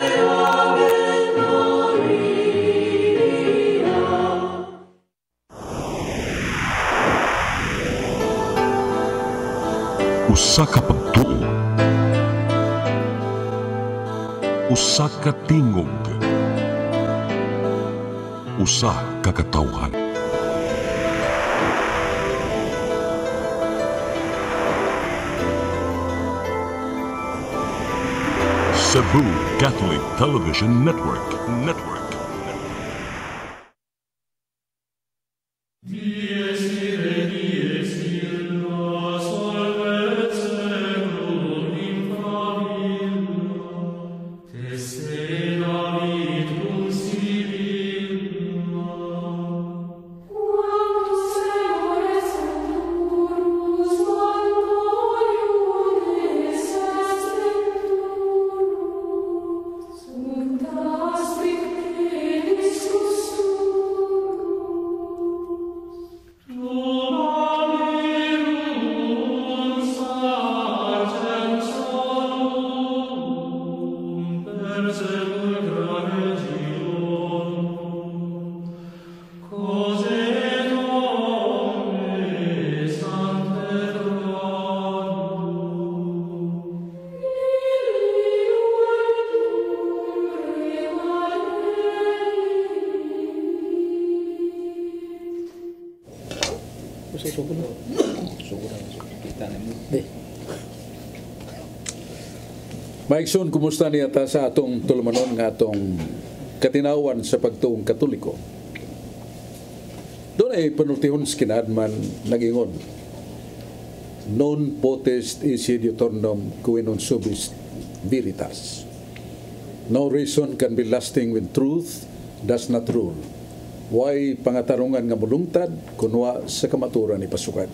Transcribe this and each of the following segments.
Usa ka pagtuo. Usa ka tingog. Usa ka katawhan. Cebu Catholic Television Network. Network. Maigsoon, kumusta niya ta sa atong tulumanon nga atong katinawan sa pagtuong katoliko? Doon ay panultihon skinadman nagingon. Non potest isidiuturnum qui non subis veritas. No reason can be lasting with truth does not rule. Why pangatarungan nga mulungtad kunwa sa kamaturan ni pasukan.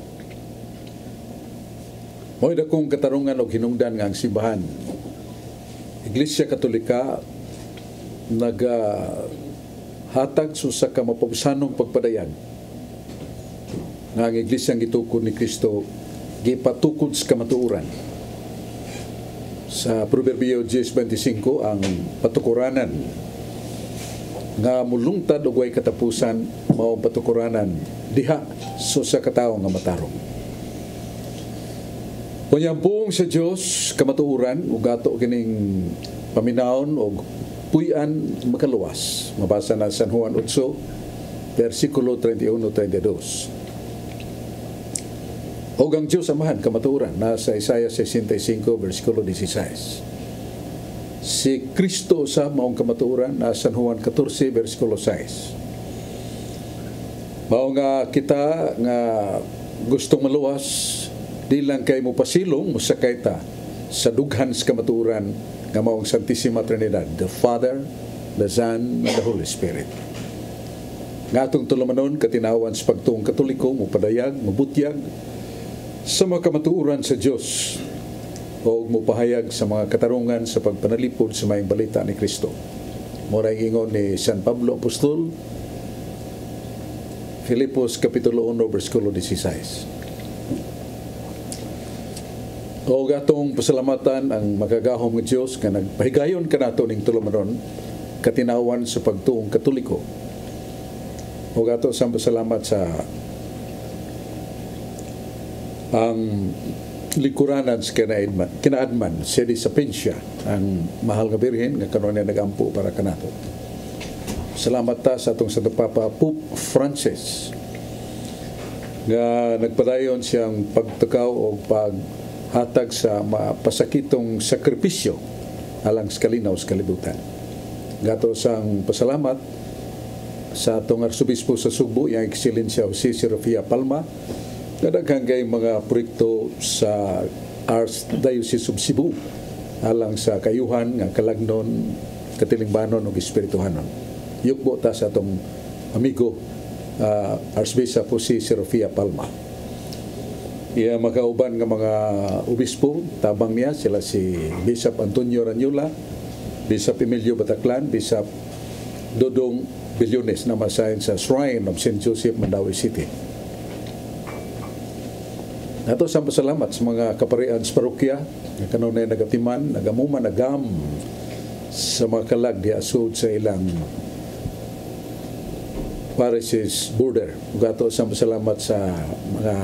Mo'y dakong katarungan og hinungdan nga ang simbahan Iglesia Katolika naga hatag sa ka mapabusanong pagpadayag nga ang iglesia ang gitukod ni Kristo gipatukod sa kamatuoran. Sa Proverbio 10.25 ang patukuranan. Nga mulungtad og way katapusan mao patukuranan diha so sa katawo nga matarong Panyambong sa Dios kamatuuran ug ato kining paminaon og puy-an makaluwas. Mabasa na San Juan 8 versikulo 31-32. Og ang Diyos amahan kamatuuran nasa Isaiah 65 versikulo 16. Si Kristo sa maong kamatuuran na San Juan 14 versikulo 6. Mao nga kita nga gustong maluwas di lang kay mo pasilong mo sakay ta sa dughan sa kamaturan nga maong Santissima Trinidad, the Father, the Son, and the Holy Spirit. Nga atong tulumanon, katinawan sa pagtuong katoliko, mo padayag, mabutyag, sa mga kamatuuran sa Diyos o mo pahayag sa mga katarungan sa pagpanalipod sa mayang balita ni Kristo. Mura ingon ni San Pablo Apostol, Filipos Kapitulo 1, versikulo 16. O gatong pasalamatan ang magagahom ng Diyos nga nagpahigayon ka nato ning tulumanon katinawan sa pagtuong katoliko. O gato sa pasalamat sa ang likuranan sa kinaadman, kinaadman siya di sa pensya ang mahal nga birhen nga kanon nagampo para kanato. Salamat ta sa atong Santo Papa Pope Francis nga nagpadayon siyang pagtukaw o pag hatag sa mapasakitong sakripisyo alang sa kalinaw sa kalibutan. Gato sang pasalamat sa atong arsobispo sa Sugbo, yung Excellencia Jose Serafia Palma, na naghangay mga proyekto sa Archdiocese of Cebu alang sa kayuhan nga kalagnon, katilingbanon o espirituhanon. Yukbo ta sa atong amigo uh, Archbishop Jose Serafia Palma iya makauban nga mga obispo tabang niya sila si Bishop Antonio Ranyula Bishop Emilio Bataclan Bishop Dodong Bilyones na masahin sa Shrine of St. Joseph Mandawi City Nato sa pasalamat sa mga kaparian sa parokya nga kanunay nagatiman, nagamuman, nagam sa mga kalag di asud sa ilang parishes border. Gato sa salamat sa mga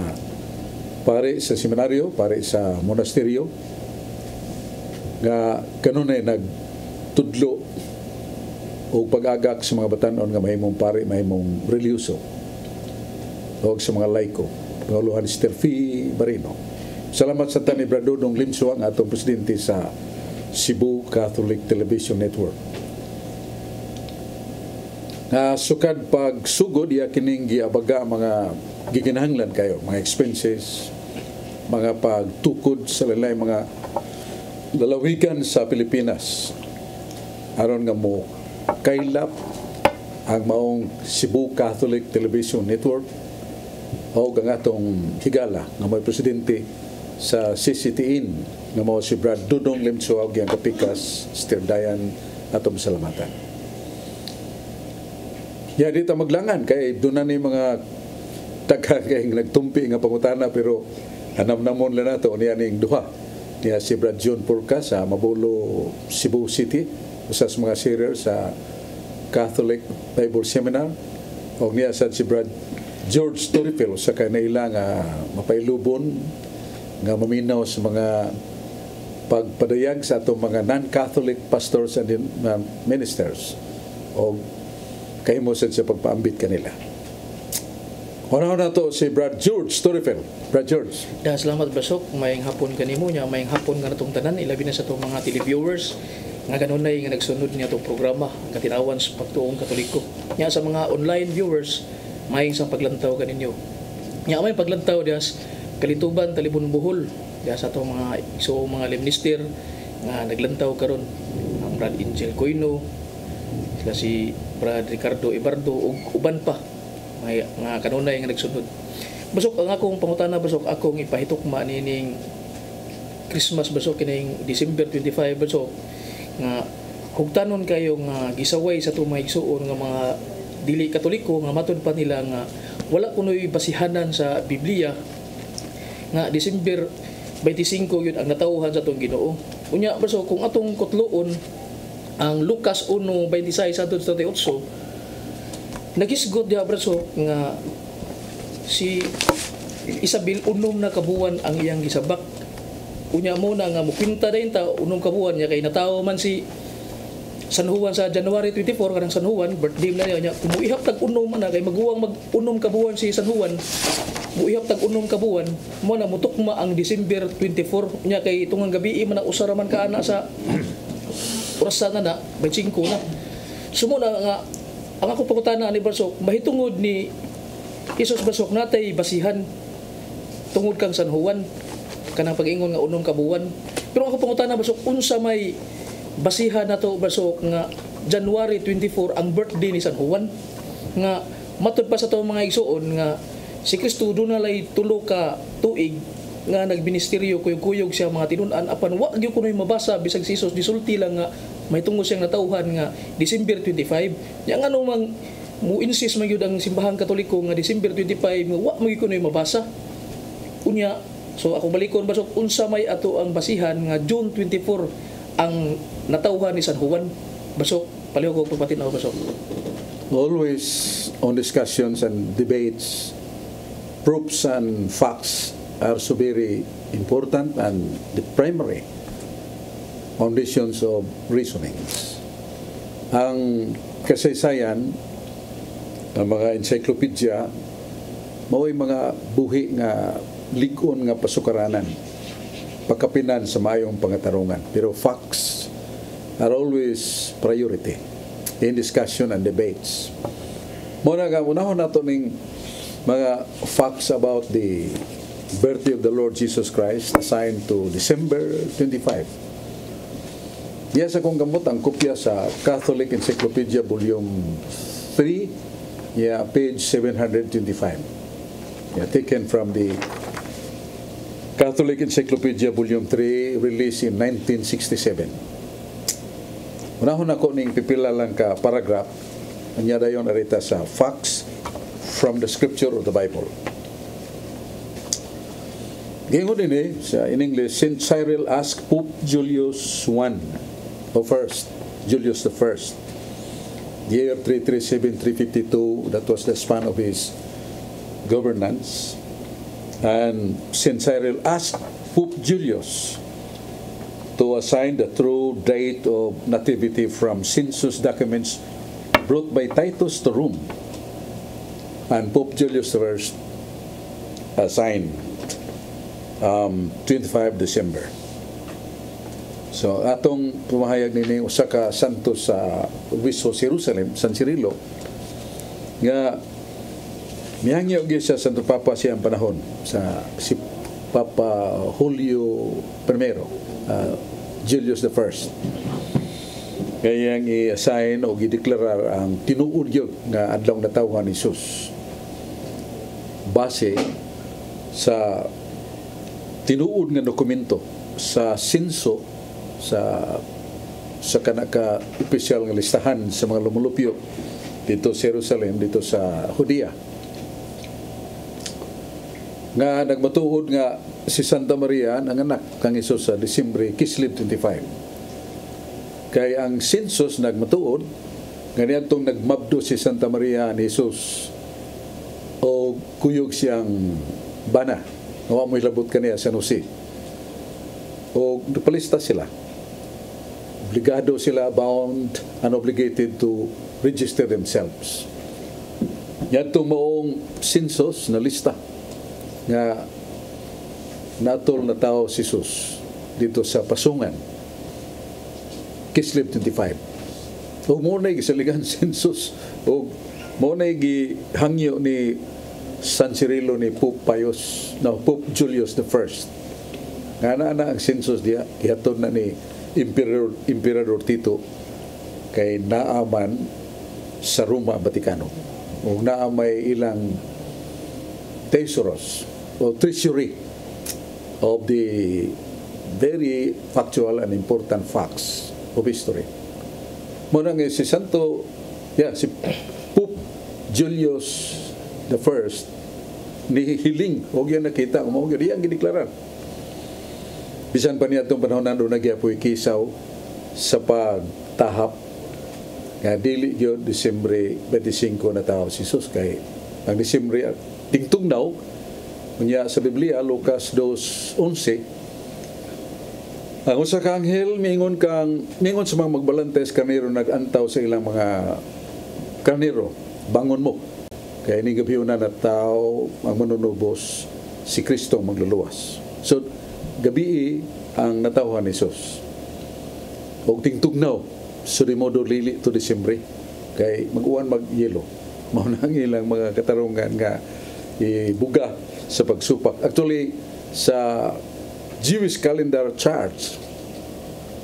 pare sa seminaryo, pare sa monasteryo, nga kanunay nagtudlo o pag-agak sa mga batanon nga mahimong pare, mahimong religyoso o sa mga laiko. Panguluhan si Terfi Barino. Salamat sa tani Bradodong Limso ang atong presidente sa Cebu Catholic Television Network. Nga sukad pag sugod iya kining giabaga mga giginahanglan kayo, mga expenses, mga pagtukod sa lalay mga lalawigan sa Pilipinas aron nga mo kaylap ang maong Cebu Catholic Television Network o ang atong higala nga may presidente sa CCTIN nga mao si Brad Dudong Limsuag yang kapikas Stir Dayan atong salamatan. Ya di ta maglangan kay doon ni mga taga kay nagtumpi nga pangutana pero anam-namon lang nato niya ning duha. Niya si Brad John Purka sa Mabulo, Cebu City. Usa sa mga sharer sa Catholic Bible Seminar. O niya sa si Brad George Torifel sa kanila nga mapailubon nga maminaw sa mga pagpadayag sa atong mga non-Catholic pastors and uh, ministers. O kahimo sa pagpaambit kanila. Una na to si Brad George Torifel. Brad George. Da, salamat basok, mayang hapon kanimo niya, mayang hapon nga natong tanan, ilabi na sa itong mga televiewers, nga kanunay nga nagsunod niya itong programa, nga tinawan sa pagtuong katoliko. Nya sa mga online viewers, mayang sa paglantaw kaninyo. Nya may paglantaw dias kalituban talibon buhol diya sa itong mga so mga limnister nga naglantaw karon ang Brad Angel Coino, sila si Brad Ricardo Ibardo ug uban pa may nga kanunay nga nagsunod. Basok ang akong pangutana basok akong ipahitukma nining Christmas basok kining December 25 basok nga hugtanon kayo nga gisaway sa tumay igsuon nga mga dili katoliko nga matud pa nila nga wala kunoy basihanan sa Biblia. Nga December 25 yun ang natawhan sa atong Ginoo. Unya basok kung atong kutloon ang Lucas 1:26 sa 38 nagisgot diha braso nga si Isabel unom na kabuan ang iyang gisabak. Unya mo na nga mukwinta dayon ta unom kabuan niya. Kay natawo man si San Juan sa January 24 kanang San Juan birthday na niya. Kumuihap tag unom na. Kay maguwang mag unom kabuan si San Juan. Muihap tag unom kabuan mo na mutukma ang December 24 niya kay tungang gabi man na usara man ka ana sa orasa na na 25 na. Sumo na nga ang ako pangutana ni Barsok, mahitungod ni Isos Barsok natay basihan tungod kang San Juan kanang pag-ingon nga unong kabuwan. Pero ako pangutana Barsok, unsa may basihan nato Barsok nga January 24 ang birthday ni San Juan nga matud pa sa to mga igsuon nga si Kristo do na lay tulo ka tuig nga nagministeryo kuyog-kuyog siya mga tinunan apan wa gyud kunoy mabasa bisag si Jesus disulti lang nga may tungod siyang natauhan nga December 25 nya nga mang mu insist man gyud ang simbahang katoliko nga December 25 nga wa mo kunoy mabasa. Unya so ako balikon basok unsa may ato ang basihan nga June 24 ang natauhan ni San Juan. Basok palihog ko pagpatinaw basok. Always on discussions and debates, proofs and facts are so very important and the primary foundations of reasonings. Ang kasaysayan ng mga encyclopedia mao'y mga buhi nga ligon nga pasukaranan pagkapinan sa mayong pangatarungan. Pero facts are always priority in discussion and debates. Muna nga, unahon nato ning mga facts about the birthday of the Lord Jesus Christ assigned to December 25. Yes, akong gamot ang kopya sa Catholic Encyclopedia Volume 3, yeah, page 725. Yeah, taken from the Catholic Encyclopedia Volume 3, released in 1967. Unahon ako ning pipila lang ka paragraph, anya dayon arita sa facts from the scripture of the Bible. Gingon din eh, sa in English, St. Cyril asked Pope Julius I, Julius I. The year 337-352, that was the span of his governance. And St. Cyril asked Pope Julius to assign the true date of nativity from census documents brought by Titus to Rome. And Pope Julius I assigned um, 25 December. So atong pumahayag nini usa ka santo sa Obispo Jerusalem, San Cirilo nga miyangyo gyud sa Santo Papa siyang panahon sa si Papa Julio I, uh, Julius the First. Kayang i-assign o gideklarar ang tinuod yun nga adlaw natawhan ni Jesus base sa tinuod nga dokumento sa sinso sa sa kanaka opisyal nga listahan sa mga lumulupyo dito sa Jerusalem dito sa Judea. Nga nagmatuod nga si Santa Maria ang anak kang Isus sa Disyembre Kislib 25 kay ang census nagmatuod nga niyadtong nagmabdo si Santa Maria ni Jesus o kuyog siyang bana. Nga wa mo ilabot kaniya sa Jose o napalista sila obligado sila bound and obligated to register themselves. Yadto moong census na lista nga natol na tao si Jesus dito sa Pasungan. Kislib 25 o mo na gisaligan census o mo na gihangyo ni San Cirilo ni Pope Pius no Pope Julius the First. Nga na ang census diya gihatod na ni Emperor Emperador Tito kay naaman sa Roma Vaticano o naa may ilang tesoros o treasury of the very factual and important facts of history. Muna nga si Santo, yeah, si Pope Julius the First, ni hiling, huwag yan nakita, huwag yan, yan gideklarar. Bisan pa niya itong panahon na nagyapoy kisaw sa pagtahap. Nga dili yun Disyembre 25 na tao si Jesus. Kay ang Disyembre tingtong daw. Unya sa Biblia, Lucas 2.11, ang usa ka anghel, mingon kang, mingon sa mga magbalantes kaniro nagantaw sa ilang mga kaniro, bangon mo. Kaya ini gabi na na tao ang manunubos si Kristo magluluwas. So, gabi ang natawhan ni Jesus. O tingtugnaw, so di modo lili to Disyembre. Kay mag-uwan mag-yelo. Ang ilang mga katarungan nga ibuga sa pagsupak. Actually, sa Jewish calendar charts,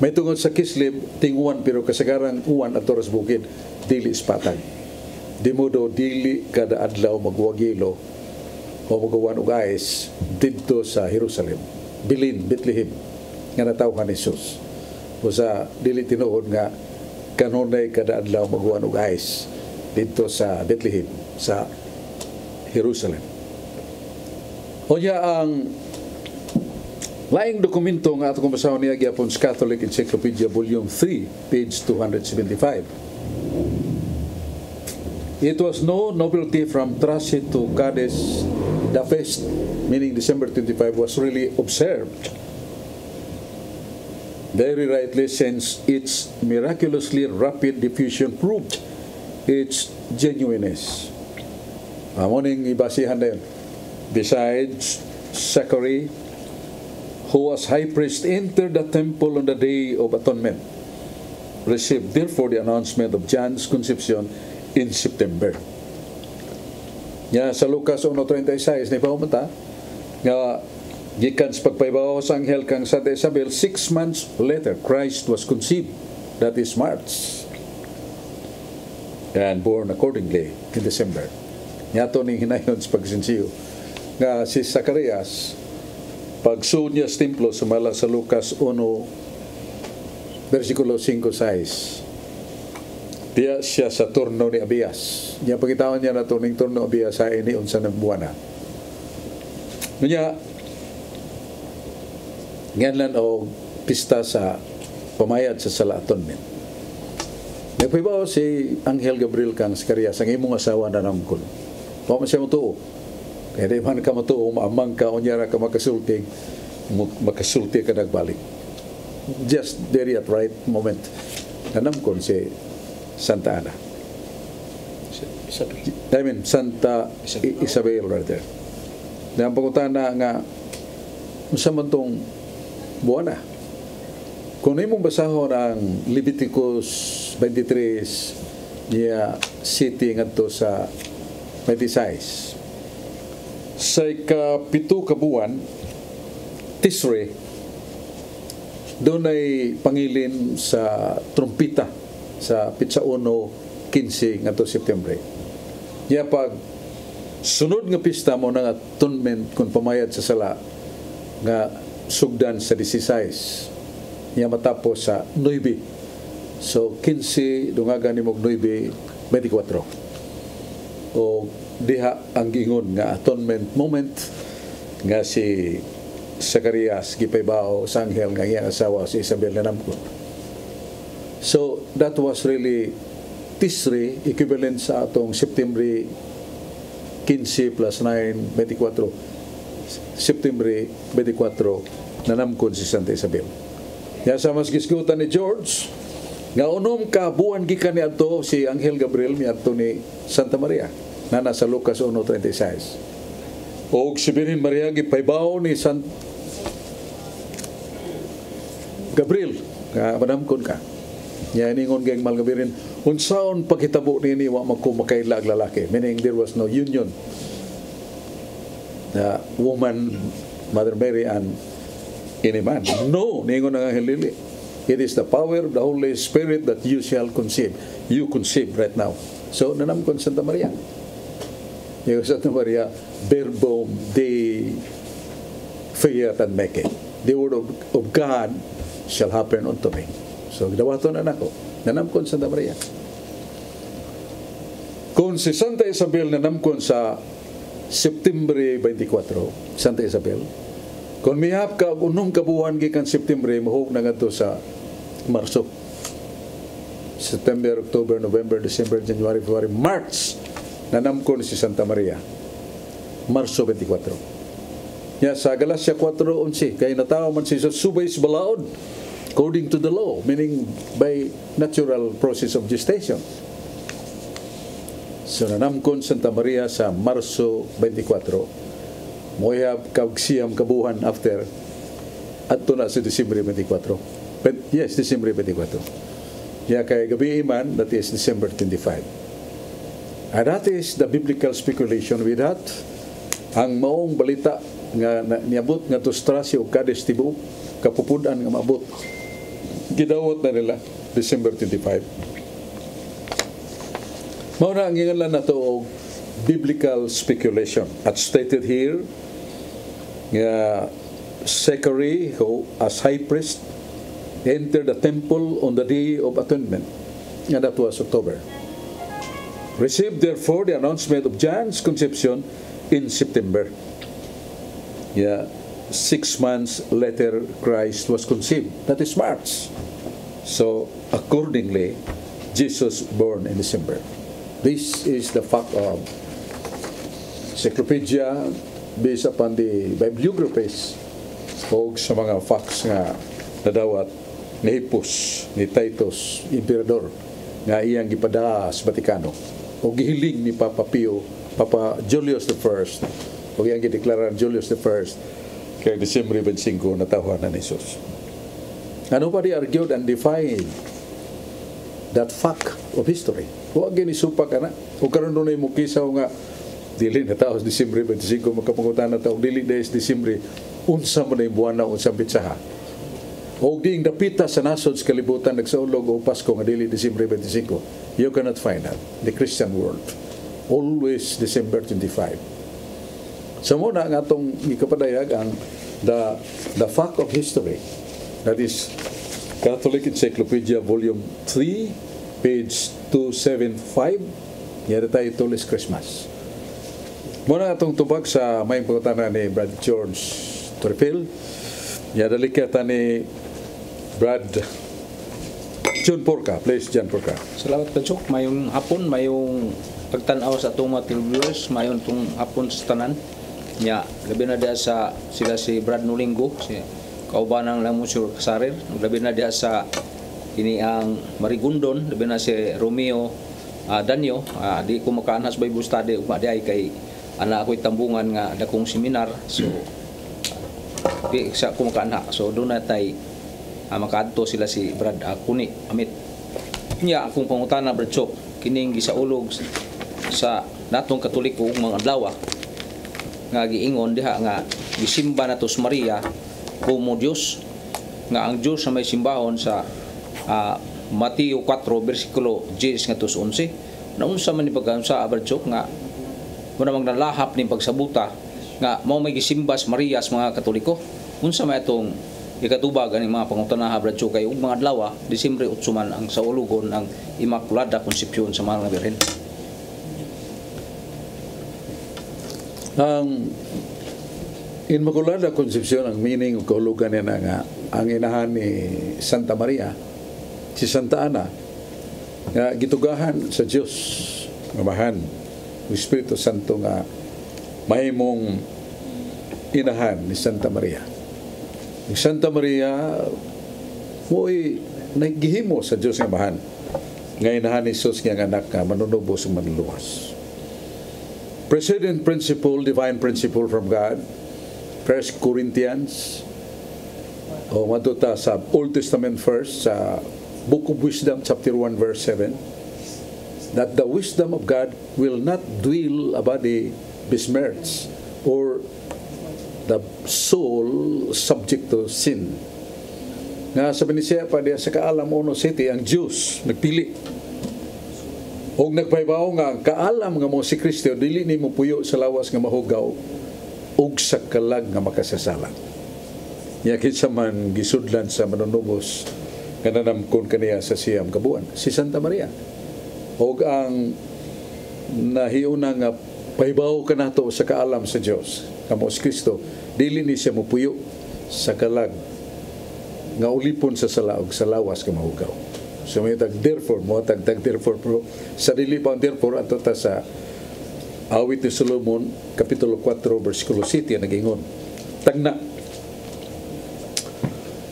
may tungod sa Kislib, tinguan pero kasagarang uwan at oras bukid, dili ispatag. Di mo dili kada adlaw magwagilo o magawan og ayes didto sa Jerusalem. Bilin, Bethlehem, nga natawhan ni Jesus. O sa dili tinuod nga kanunay kada adlaw magawan og ayes didto sa Bethlehem, sa Jerusalem. O niya ang laing dokumento nga ato kong basahon niya gyapon sa Catholic Encyclopedia Volume 3, page 275. It was no novelty from transit to Cadiz. The feast, meaning December 25, was really observed. Very rightly, since its miraculously rapid diffusion proved its genuineness. Amo ning ibasihan yun. Besides, Zachary, who was high priest, entered the temple on the day of atonement, received therefore the announcement of John's conception in September. Ya sa Lucas 1.36 ni pahumata nga gikan sa pagpaybaw sa anghel kang Santa Isabel six months later Christ was conceived. That is March. And born accordingly in December. Yato ning hinayon sa pagsinsiyo nga si Zacarias pagsuod niya sa templo sumala sa Lucas 1 versikulo 5-6 Diya siya sa turno ni Abias. Niya pagitawan niya na tuning turno Abias sa ini unsa ng buwana. Niya nganlan o pista sa pamayad sa Sala Atonement. Nagpibaw si Angel Gabriel kang Sakarias, ang imong asawa na namkon. Pa man siya matuo. Kaya di man ka matuo, maamang ka, unyara ka makasulti, mu- makasulti ka nagbalik. Just very at right moment. Nanamkon si Santa Ana. Isabel. I mean, Santa I- Isabel rather. Na ang pangutana nga, unsa man tong buwan na. Kung imong basahon ang Leviticus 23 niya city ngadto sa 26 sa ikapito ka buwan Tisre doon ay pangilin sa trumpita sa Pitsa 1 15 ngadto September. Niya pag sunod nga pista mo ng atonement kung pamayad sa sala nga sugdan sa 16 niya matapos sa 9 so 15 dungagan ni mog 9 24 o diha ang gingon nga atonement moment nga si Zacarias gipaybaho sa anghel nga iyang asawa si Isabel na namko so that was really Tisri equivalent sa atong September 15 plus 9, 24. September 24, nanamkon si Santa Isabel. Ya sa mas gisgutan ni George, nga unom ka buwan gikan ni adto si Angel Gabriel mi adto ni Santa Maria na nasa Lucas 1:36. Og si Birhen Maria gipaybaw ni San Gabriel nga manamkon ka. Ya ningon geng malgabirin unsaon paghitabo nini wa magkumakailag lalaki? Meaning there was no union. The woman Mother Mary and any man. No ningon ang anghel it is the power of the Holy Spirit that you shall conceive. You conceive right now. So nanamkon Santa Maria. Yung Santa Maria verbum de fiat and make it. The word of, of God shall happen unto me so dawaton na nako. Nanamkon Santa Maria kung si Santa Isabel nanamkon sa September 24 Santa Isabel kung mihap ka og unong kabuhan gikan September mahug na ngadto sa Marso. September, October, November, December, January, February, March nanamkon si Santa Maria. Marso 24 Ya sa Galacia 4:11 kay natawa man si Jesus subay sa balaod according to the law meaning by natural process of gestation So nanamkon Santa Maria sa Marso 24. Moyab kag siyam kabuhan after adto na sa Disyembre 24. But yes, Disyembre 24. Ya kay gabi man that is December 25. And that is the biblical speculation with that. Ang maong balita nga niabot nga to Strasio Cades Tibu kapupudan nga maabot. Gidawat na nila December 25. Mao na ang ingalan na to biblical speculation. At stated here, nga Zachary, who as high priest, entered the temple on the day of atonement. And that was October. Received therefore the announcement of John's conception in September. Yeah, six months later, Christ was conceived. That is March. So, accordingly, Jesus born in December. This is the fact of encyclopedia based upon the bibliographies o sa mga facts nga nadawat ni Hippos, ni Titus, Emperador, nga iyang gipada sa Vaticano. O gihiling ni Papa Pio, Papa Julius I, o iyang gideklarar Julius I, kay December 25 natawa na ni Jesus. And nobody argued and defied that fact of history. Huwag gini supak ana. O karon dunay mo kisaw nga dili na taos Disyembre 25 makapangutan na taog dili dahil Disyembre unsa man ay buwan na unsa pitsaha. O diing dapita sa nasod sa kalibutan nagsaulog o Pasko nga dili Disyembre 25. You cannot find that. The Christian world. Always December 25. So, muna nga atong ikapadayag ang the, the fact of history. That is Catholic Encyclopedia Volume 3, page 275. Yan the title is Christmas. Muna atong tubag sa may pagkutana ni Brad George Torpil. Yan dalikata ni Brad John Porca, please, John Porca. Salamat Pansok. Mayong hapon, mayong pagtanaw sa atong mga viewers, mayon tong hapon sa tanan. Nya, labi na diya sa sila si Brad Nulinggo, si kaubanang lang mo sur kasarir. Labi na diya sa ini ang Marigundon, labi na si Romeo ah, Danyo. Ah, di ko makaanhas Bible study ugma di ay kay ana ako'y tambungan nga dakong seminar. So di sa ko makaanha. So doon na tay ah, makaadto sila si Brad ah, Kuni Amit niya akong pangutana Brad Chok kining gisaulog sa natong katoliko ug mga adlaw nga giingon diha nga gisimba natos Maria como Dios nga ang Dios sa may simbahon sa ah, Mateo 4 bersikulo 10 nga tus 11 naunsa man ni pagkaunsa Brad Chok nga muna magnalahap ni pagsabuta nga mao may gisimba sa Maria sa mga katoliko. Unsa may atong ikatubag ani mga pangutana Brad Chok? Kay ug mga adlaw Disyembre 8 man ang saulugon ang Immaculada Concepcion sa mga Birhen Ang Inmaculada Concepcion, ang meaning o kahulugan niya na nga, ang inahan ni Santa Maria, si Santa Ana, nga gitugahan sa Diyos, mamahan, o Espiritu Santo nga may mong inahan ni Santa Maria. Ang Santa Maria, mo'y nagihimo sa Diyos nga mahan, nga inahan ni Jesus nga anak nga manunubos ug manluluwas precedent principle, divine principle from God. First Corinthians, o matuta sa Old Testament first, sa Book of Wisdom, chapter 1, verse 7, that the wisdom of God will not dwell about the besmirched or the soul subject to sin. Nga sabi ni siya pa diya sa kaalam uno city, ang Diyos nagpili Og nagpaybaw nga kaalam nga mo si Kristo dili nimo puyo sa lawas nga mahugaw ug sa kalag nga makasasala. Nya kinsa man gisudlan sa manunubos kananamkon kaniya sa siyam kabuan si Santa Maria. Og ang nahiuna nga paybaw kanato sa kaalam sa Dios kamo si Kristo dili ni siya mopuyo sa kalag nga ulipon sa sala ug sa lawas nga mahugaw. So may tag therefore, mo tag tag therefore pero sa dili pa ang therefore ato ta sa awit ni Solomon kapitulo 4 bersikulo 7 nagingon. Tagna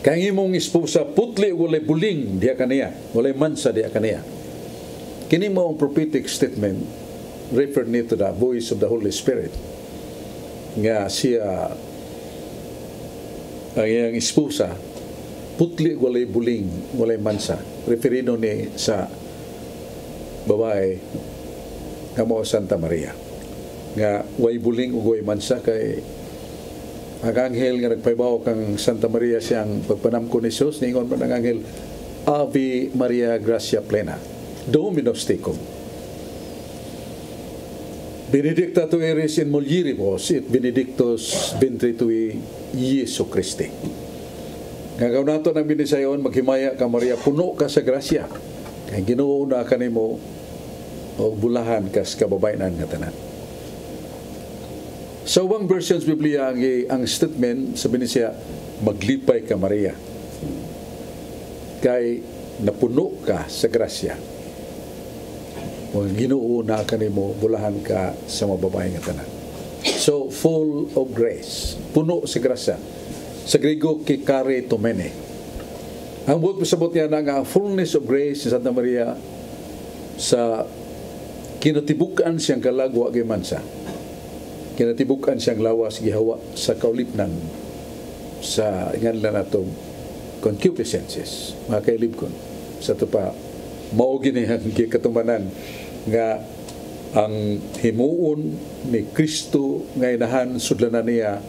Kang imong esposa putli walay buling diha kaniya, walay mansa diha kaniya. Kini mo ang prophetic statement refer ni to the voice of the Holy Spirit nga siya ang iyang esposa putli walay buling walay mansa. Referido ni sa babae nga mo Santa Maria. Nga way buling ug way mansa kay ang anghel nga nagpaybaw kang Santa Maria siyang pagpanamko ni Jesus ningon man ang anghel Ave Maria Gracia Plena Dominus tecum Benedicta tu eres in mulieribus et benedictus ventri tui Iesu Christi. Nga gawin nato ng binisayon, maghimaya ka Maria, puno ka sa grasya. Kaya ginuuna ka nimo o bulahan ka sa kababayanan nga tanan. Sa ubang versions Biblia ang, ang statement sabi ni siya maglipay ka Maria. Kay napuno ka sa grasya. O ginuuna ka nimo bulahan ka sa mababae nga tanan. So full of grace, puno sa grasya sa Griego, kikare tomene. Ang buot pasabot niya na nga, fullness of grace ni Santa Maria sa kinatibukan siyang kalagwa kay mansa. Kinatibukan siyang lawas gihawa sa kaulipnan sa ingan lang natong concupiscences, mga kailibkon. Sa ito pa, maugi niya ang katumanan nga ang himuon ni Kristo nga inahan sudlanan niya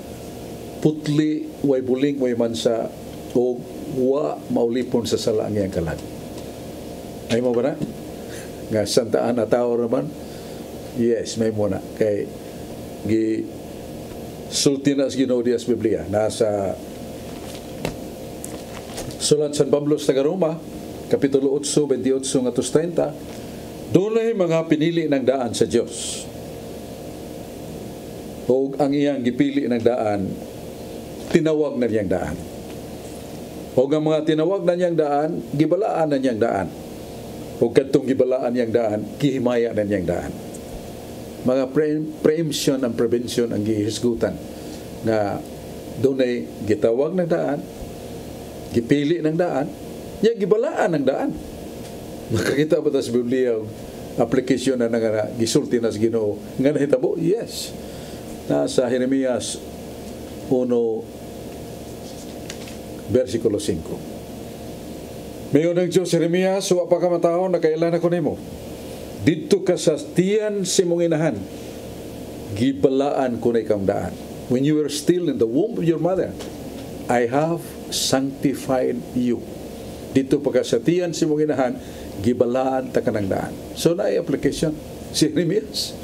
putli way buling way mansa o wa maulipon sa sala ang iyang kalag. Ay mo ba na? Nga Santa Ana tao naman? Yes, may mo na. Kay gi sulti na sa Ginoo Biblia. Nasa Sulat San Pablo sa Roma, Kapitulo 8, 28 nga 30, doon ay mga pinili ng daan sa Diyos. O ang iyang gipili ng daan tinawag na niyang daan. O nga mga tinawag na niyang daan, gibalaan na niyang daan. O kadtong gibalaan niyang daan, gihimaya na niyang daan. Mga pre- preemption and prevention ang gihisgutan na doon gitawag ng daan, gipili ng daan, niya gibalaan ng daan. Makakita ba ta sa Biblia ang aplikasyon na nga gisulti na sa Ginoo nga nahitabo? Yes. Nasa Jeremias 1 versikulo 5. Mayon ng Diyos, Jeremias, wa pa ka matao na kailan ako nimo. Dito ka sa tiyan si mong inahan, gibalaan ko na ikang daan. When you were still in the womb of your mother, I have sanctified you. Dito pa ka sa tiyan si mong inahan, gibalaan ta ka ng daan. So na application si Jeremias.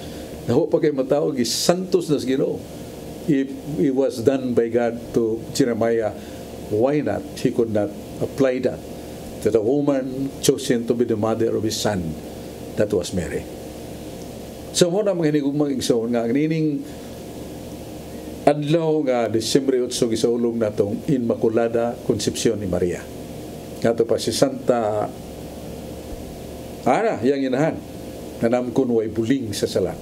Nawa pa kay matao, gisantos na Ginoo. If it was done by God to Jeremiah, why not? He could not apply that to the woman chosen to be the mother of his son. That was Mary. So mo na mga hinigugmang igsoon nga nining adlaw nga Disyembre 8 gisaulog natong Immaculada Concepcion ni Maria. Ngato pa si Santa Ana, yang inahan, na namkon way buling sa sala.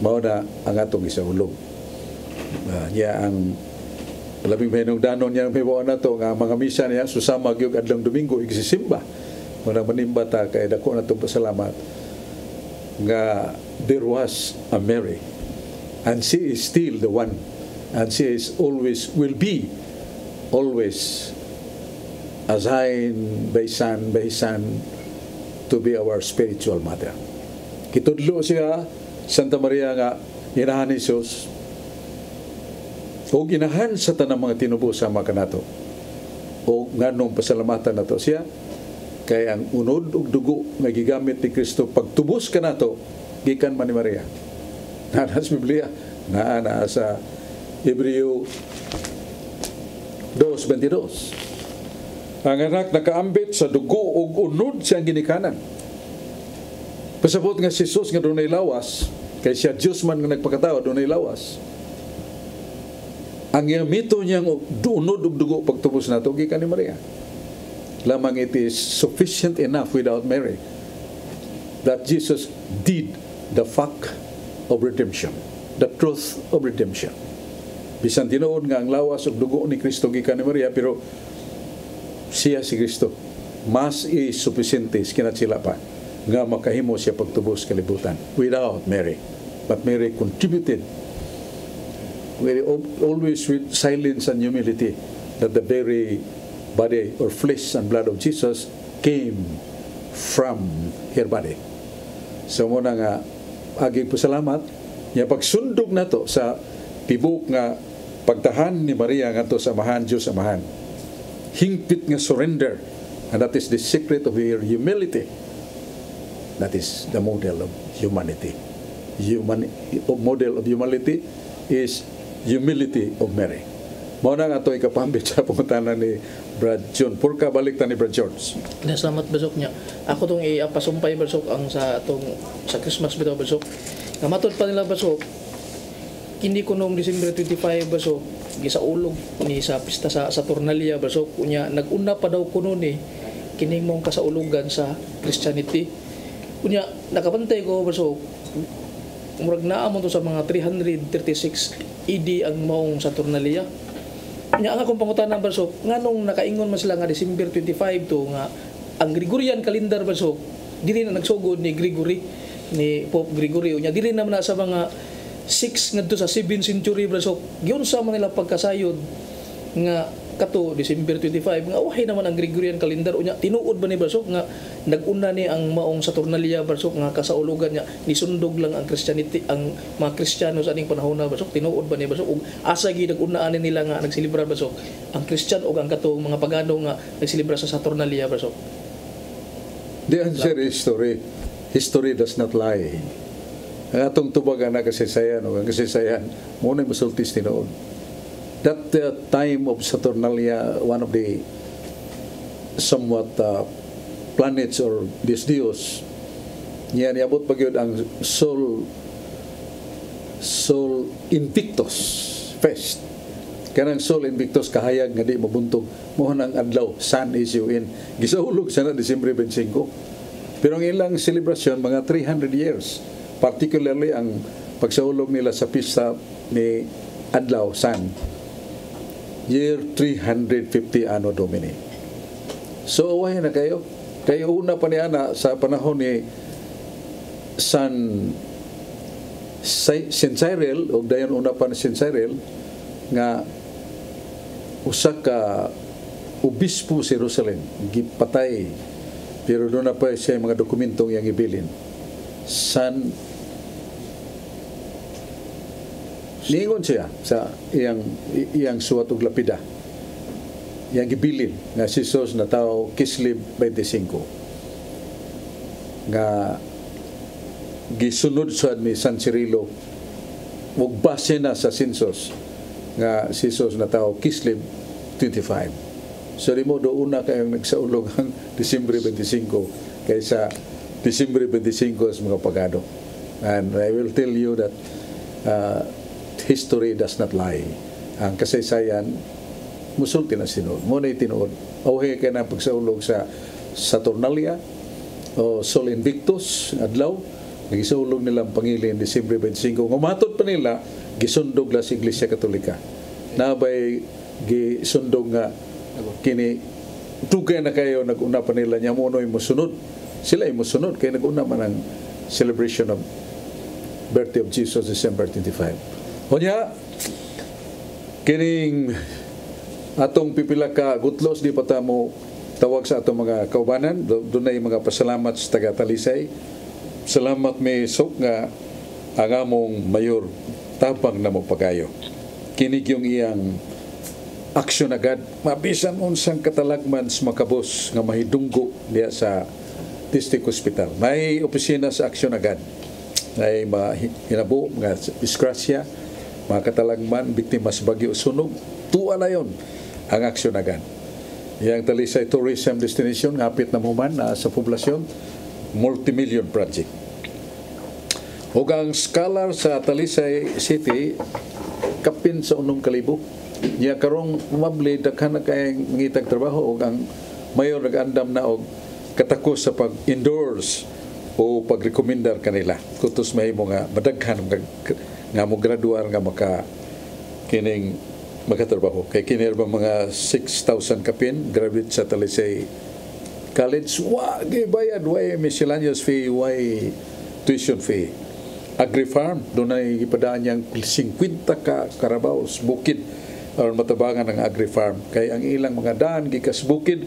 Mao na ang atong gisaulog. Uh, niya ang labing mahinong danon niya may na to nga mga misa niya susama gyud adlang Domingo igsisimba. Muna manimba ta kay dako na tong pasalamat nga there was a Mary and she is still the one and she is always will be always a sign by son by son to be our spiritual mother. Kitudlo siya Santa Maria nga inahan ni Jesus o ginahan sa tanang mga tinubo sa mga kanato. O nganong pasalamatan nato siya kay ang unod ug dugo nga gigamit ni Kristo pagtubos kanato gikan man ni Maria. Naa sa Biblia naa na sa Hebreo 2.22 ang anak nakaambit sa dugo ug unod siyang ginikanan. Pasabot nga si Jesus nga dunay lawas kay siya Diyos man nga nagpakatao dunay lawas ang mito niyang unod ug dugo pagtubos nato gikan ni Maria. Lamang it is sufficient enough without Mary that Jesus did the fact of redemption the truth of redemption. Bisan tinuod nga ang lawas ug dugo ni Kristo gikan ni Maria pero siya si Kristo. Mas is sufficiente kinat sila pa nga makahimo siya pagtubos kalibutan without Mary. But Mary contributed very always with silence and humility that the very body or flesh and blood of Jesus came from her body. So mo na nga aging pasalamat niya pagsundog nato sa tibok nga pagtahan ni Maria ngadto sa amahan Dios amahan. Hingpit nga surrender and that is the secret of her humility. That is the model of humanity. Human model of humanity is humility of Mary. Mao na nga ito'y kapambit sa pangutanan ni Brad John. Purka balik ta ni Brad George. Nasamat basok niya. Ako tong iapasumpay basok ang sa atong sa Christmas bitaw basok. Kamatod pa nila basok. Kindi ko noong December 25 basok gisaulog ni sa pista sa Saturnalia basok unya naguna pa daw kuno ni kining mong kasaulugan sa Christianity. Unya nakapantay ko basok murag naa mo to sa mga 336 AD ang maong Saturnalia. Nya ang akong pangutana basok nganong nakaingon man sila nga December 25 to nga ang Gregorian calendar basok dili na nagsugod ni Gregory ni Pope Gregory unya dili na na sa mga 6 ngadto sa 7 century basok giunsa man nila pagkasayod nga kato December 25 nga wahay naman ang Gregorian calendar unya tinuod ba ni basok nga naguna ni ang maong Saturnalia basok nga kasaulugan niya nisundog lang ang Christianity ang mga Kristiyano sa aning panahon na basok tinuod ba ni basok ug asa gi naguna ani nila nga nagsilibra basok ang Christian ug ang katong mga pagano nga nagsilibra sa Saturnalia basok The answer is history. History does not lie. Ang atong tubag na kasaysayan o ang kasaysayan, muna yung masultis tinoon. That uh, time of Saturnalia, one of the somewhat uh, planets or these dios, niya niabot pa ang Sol Sol Invictus Fest. kanang Sol Invictus kahayag nga di mabuntog. Mo nang adlaw sun is you in. Gisaulog sana Disyembre 25 pero ang ilang selebrasyon mga 300 years. Particularly ang pagsaulog nila sa pista ni adlaw sun year 350 ano domini so away na kayo. Kayo una pa ni ana sa panahon ni San Sai- Saint Cyril o dayon una pa ni Saint Cyril nga usa ka obispo sa Jerusalem gipatay. Pero doon na pa siya mga dokumentong yang ibilin. San Ningon siya sa iyang iyang suwat og lapida. Yang gibilin nga si Jesus na tao Kislib 25. Nga gisunod sa ni San Cirilo ug base na sa census nga si Jesus na tao Kislib 25. So mo do una kayong nagsaulog ang Disyembre 25 kaysa Disyembre 25 sa mga pagado. And I will tell you that uh, history does not lie. Ang kasaysayan, musulti na sinod. Muna tinuod. Auhe ka na pagsaulog sa Saturnalia o Sol Invictus, Adlaw, nagisaulog nilang pangilin Disyembre 25. Ngumatod pa nila, gisundog la sa Iglesia Katolika. Nabay gisundog nga kini tugay na kayo naguna pa nila niya mo mo sunod sila ay musunod kay naguna man ang celebration of birthday of Jesus December 25 Unya, kining atong pipila ka gutlos di pa ta mo tawag sa atong mga kaubanan. Na mga pasalamat sa taga Talisay salamat may sok nga ang among mayor tabang na mo pagayo. Kinig yung iyang aksyon agad. Mabisan unsang katalagman sa makabos nga mahidunggo diya sa district hospital. May opisina sa aksyon agad. Ay mahinabo mga disgrasya mga katalagman, biktima sa bagyo sunog, tuwa na yun ang aksyon agad. Yang Talisay Tourism Destination, ngapit na muman na sa poblasyon, multimillion project. O ang scholar sa Talisay City, kapin sa unong kalibo. Niya karong umabli, daghan na kayang ngitag trabaho o ang mayor nag-andam na og katakos sa pag-endorse o pag-recomendar kanila. Kutos may mga madaghan nga mo graduar nga maka kining makatrabaho kay kini ba mga 6,000 kapin graduate sa Talisay College. Wa bayad way miscellaneous fee way tuition fee? Agri farm doon ay ipadaan niyang 50 ka karabaos bukid aron matabangan ang agri farm. Kay ang ilang mga daan gikas bukid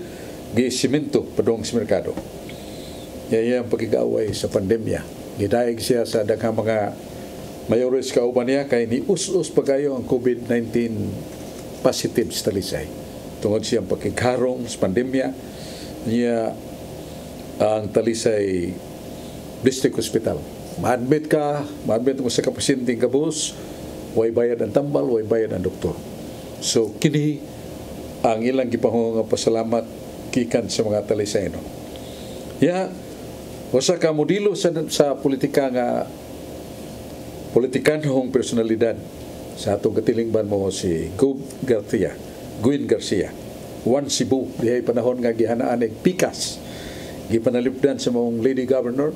gi simento padong sa merkado. Yan ang pagigaway sa pandemya. Gidayeg siya sa daghang mga mayores kauban niya kay ni us-us pa kayo ang COVID-19 positive sa Talisay. Tungod siyang pagkikarong sa pandemya niya ang Talisay District Hospital. Ma-admit ka, ma-admit mo sa kapasinting kabus, way bayad ang tambal, way bayad ang doktor. So kini ang ilang gipahong nga pasalamat kikan sa mga Talisayno. Ya, usa ka modelo sa, sa politika nga politikanhong personalidad sa atong katilingban mo si Gub Garcia, Gwyn Garcia. One Cebu, dihay panahon nga gihanaan eg pikas. Gipanalipdan sa mong lady governor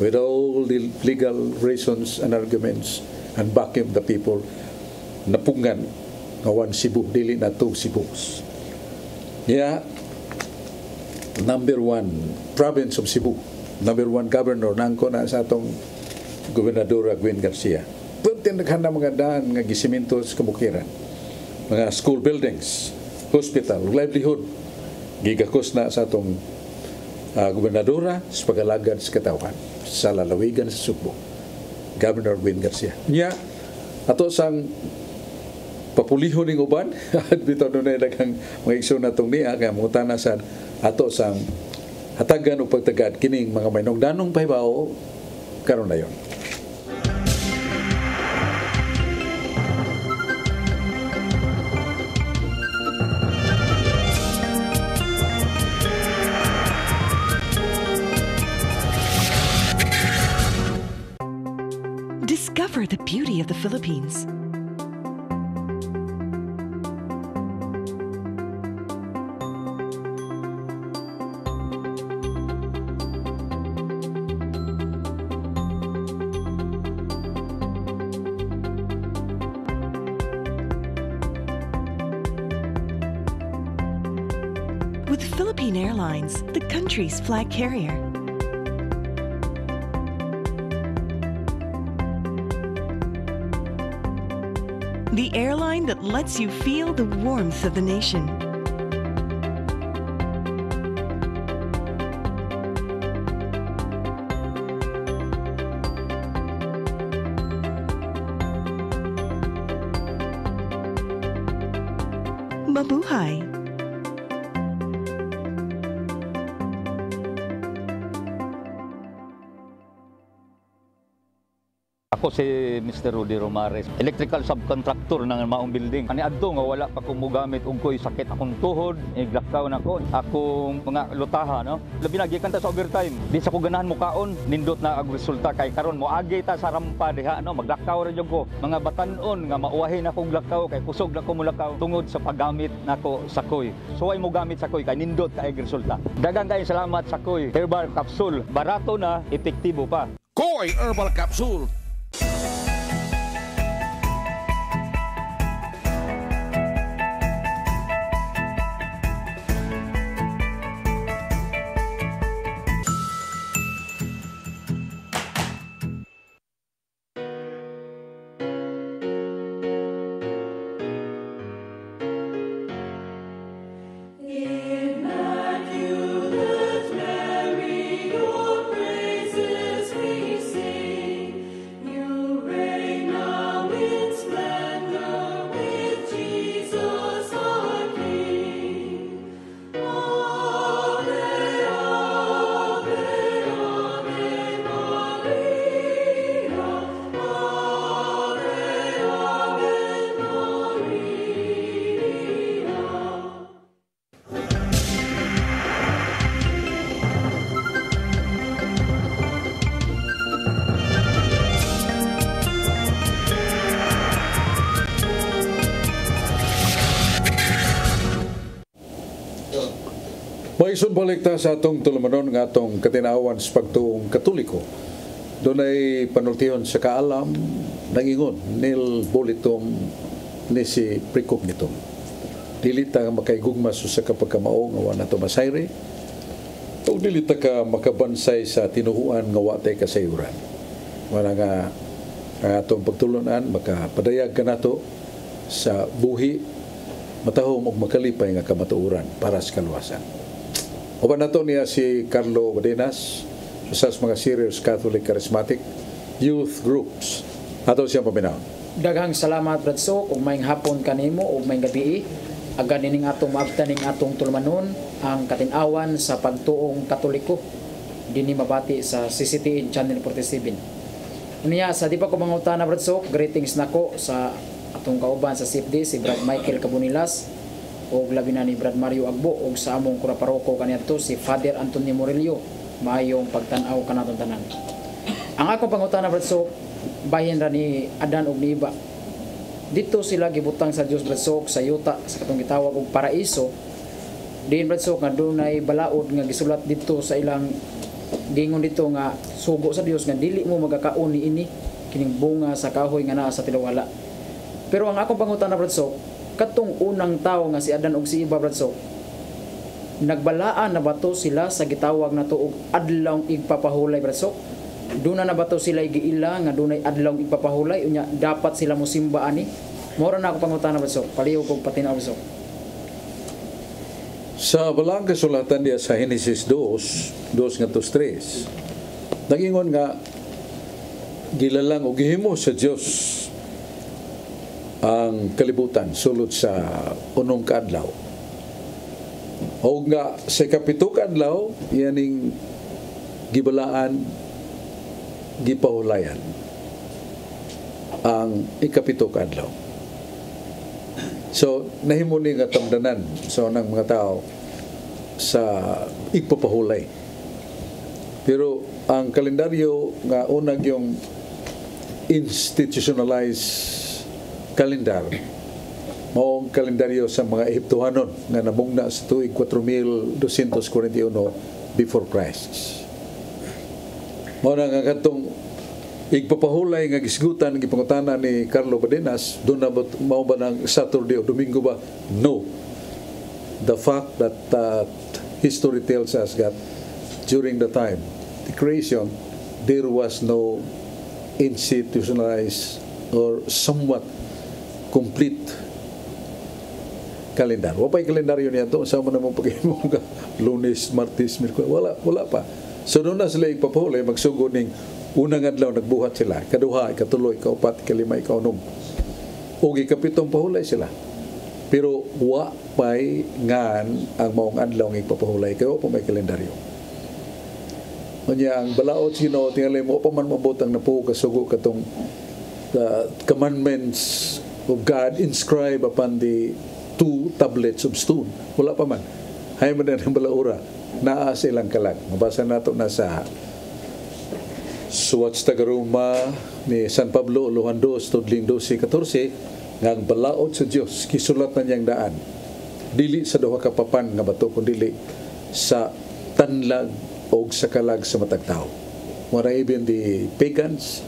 with all the legal reasons and arguments and backing the people napungan nga one Cebu, dili na two Cebus. Yeah, number one province of Cebu, number one governor nangko na sa atong Gobernadora Gwen Garcia. Puntin naghanda mga daan nga gisiminto sa kabukiran. Mga school buildings, hospital, livelihood. Gigakos na sa atong uh, gobernadora sa pagalagad sa katawan sa lalawigan sa Subo. Governor Gwen Garcia. Niya, ato sang papulihon ning uban at bitaw ay daghang mga igsoon na itong niya kaya mutana sa ato sang hatagan o pagtagad kining mga mainongdanong pahibaw karon na yon. of the Philippines. With Philippine Airlines, the country's flag carrier. The airline that lets you feel the warmth of the nation. Mr. Rudy Romares, electrical subcontractor ng maong building. Ani adto nga wala pa ko mogamit og ko'y sakit akong tuhod, iglakaw na ko. Akong mga lutaha no. Labi na gikan ta sa overtime. Di sa ko ganahan mo kaon, nindot na ang resulta kay karon mo agi ta sa rampa diha no, maglakaw ra jud ko. Mga batan-on nga mauwahin akong lakaw kay kusog na ko mulakaw tungod sa paggamit nako sa koy. So ay mo gamit sa koy kay nindot kay resulta. Daghang kay salamat sa koy. Herbal capsule, barato na, epektibo pa. Koy Herbal Capsule. Maisun balik ta sa atong tulumanon nga atong katinawan sa pagtuong katoliko. Doon ay panultihon sa kaalam, nangingon, nil bulitom ni si Prikop nito. Dili ta makaigugma sa kapagkamao nga wala to masayre, o dili ta ka makabansay sa tinuhuan nga watay kasayuran. Wala nga ang atong pagtulunan, makapadayag ka nato sa buhi, matahom og makalipay nga kamatuoran para sa kaluwasan. Uban nato niya si Carlo Badenas sa mga serious Catholic Charismatic Youth Groups. Ato siya paminaw. Daghang salamat Bradso ug maayong hapon kanimo ug maayong gabi. Aga nining atong maabtaning atong tulmanon ang katinawan sa pagtuong Katoliko dinhi mabati sa CCTN Channel 47. Unya sa di pa ko mangutana Bradso, greetings nako sa atong kauban sa CFD si Brad Michael Cabunilas ug labi na ni Brad Mario Agbo ug sa among kura paroko kaniadto si Father Antonio Morelio maayong pagtan-aw kanaton tanan. Ang akong pangutana Bradso, bahin ra ni Adan ug ni dito sila gibutang sa Dios Bradsok sa yuta sa katong gitawag og paraiso. Diin Bradsok nga dunay balaod nga gisulat dito sa ilang gingon dito nga sugo sa Dios nga dili mo magakaon ni ini kining bunga sa kahoy nga naa sa tilawala pero ang akong pangutana Bradsok katong unang tawo nga si Adan ug si Iba Bradsok nagbalaan na bato sila sa gitawag na tuog adlawng igpapahulay Bradsok Duna na bato sila giila nga dunay adlaw ipapahulay unya dapat sila mosimba ani. Mora na ako pangutana ba so? Paliw kog patinaw so. Sa balang kasulatan diya sa Genesis 2, 2 nga tos 3, nagingon nga gilalang o gihimo sa Dios ang kalibutan sulod sa unong kaadlaw. O nga sa kapito kaadlaw, yaning gibalaan gipahulayan ang ikapito kadlaw. So, nahimo ni nga tamdanan sa unang mga tao sa igpapahulay. Pero ang kalendaryo nga unang yung institutionalized kalendar mao ang kalendaryo sa mga Ehiptohanon nga namungna sa tuig 4241 before Christ. Mao na nga katong igpapahulay nga gisgutan gipangutana ni Carlo Badenas doon na mao ba ng Saturday o Domingo ba? No. the fact that uh, history tells us that during the time, the creation, there was no institutionalized or somewhat complete kalendar. Wa pa'y kalendaryo niya to. Sa mo naman pag-imo ka, lunes, martes, mirkules. Wala, wala pa. So doon na sila ipapahuli, magsugod ning unang adlaw, nagbuhat sila. Kaduha, ikatuloy, ikaupat, ikalima, ikaunom. O ikapitong pahulay sila. Pero wa pa'y ngan ang maong adlaw ng ipapahulay. Kaya wa pa may kalendaryo. Kanya ang balaot sino, tingalay mo, pa man mabutang na po kasugo katong the commandments of God inscribed upon the two tablets of stone. Wala pa man. Hay man ang balaura. Naa sa ilang kalag. Mabasa nato na sa Suwats Tagaruma ni San Pablo, Luhan 2, Tudling 12, 14, nga ang balaod sa Dios kisulat na niyang daan. Dili sa duha ka papan nga bato, kundi sa tanlag o sa kalag sa matag tao. Mura even the pagans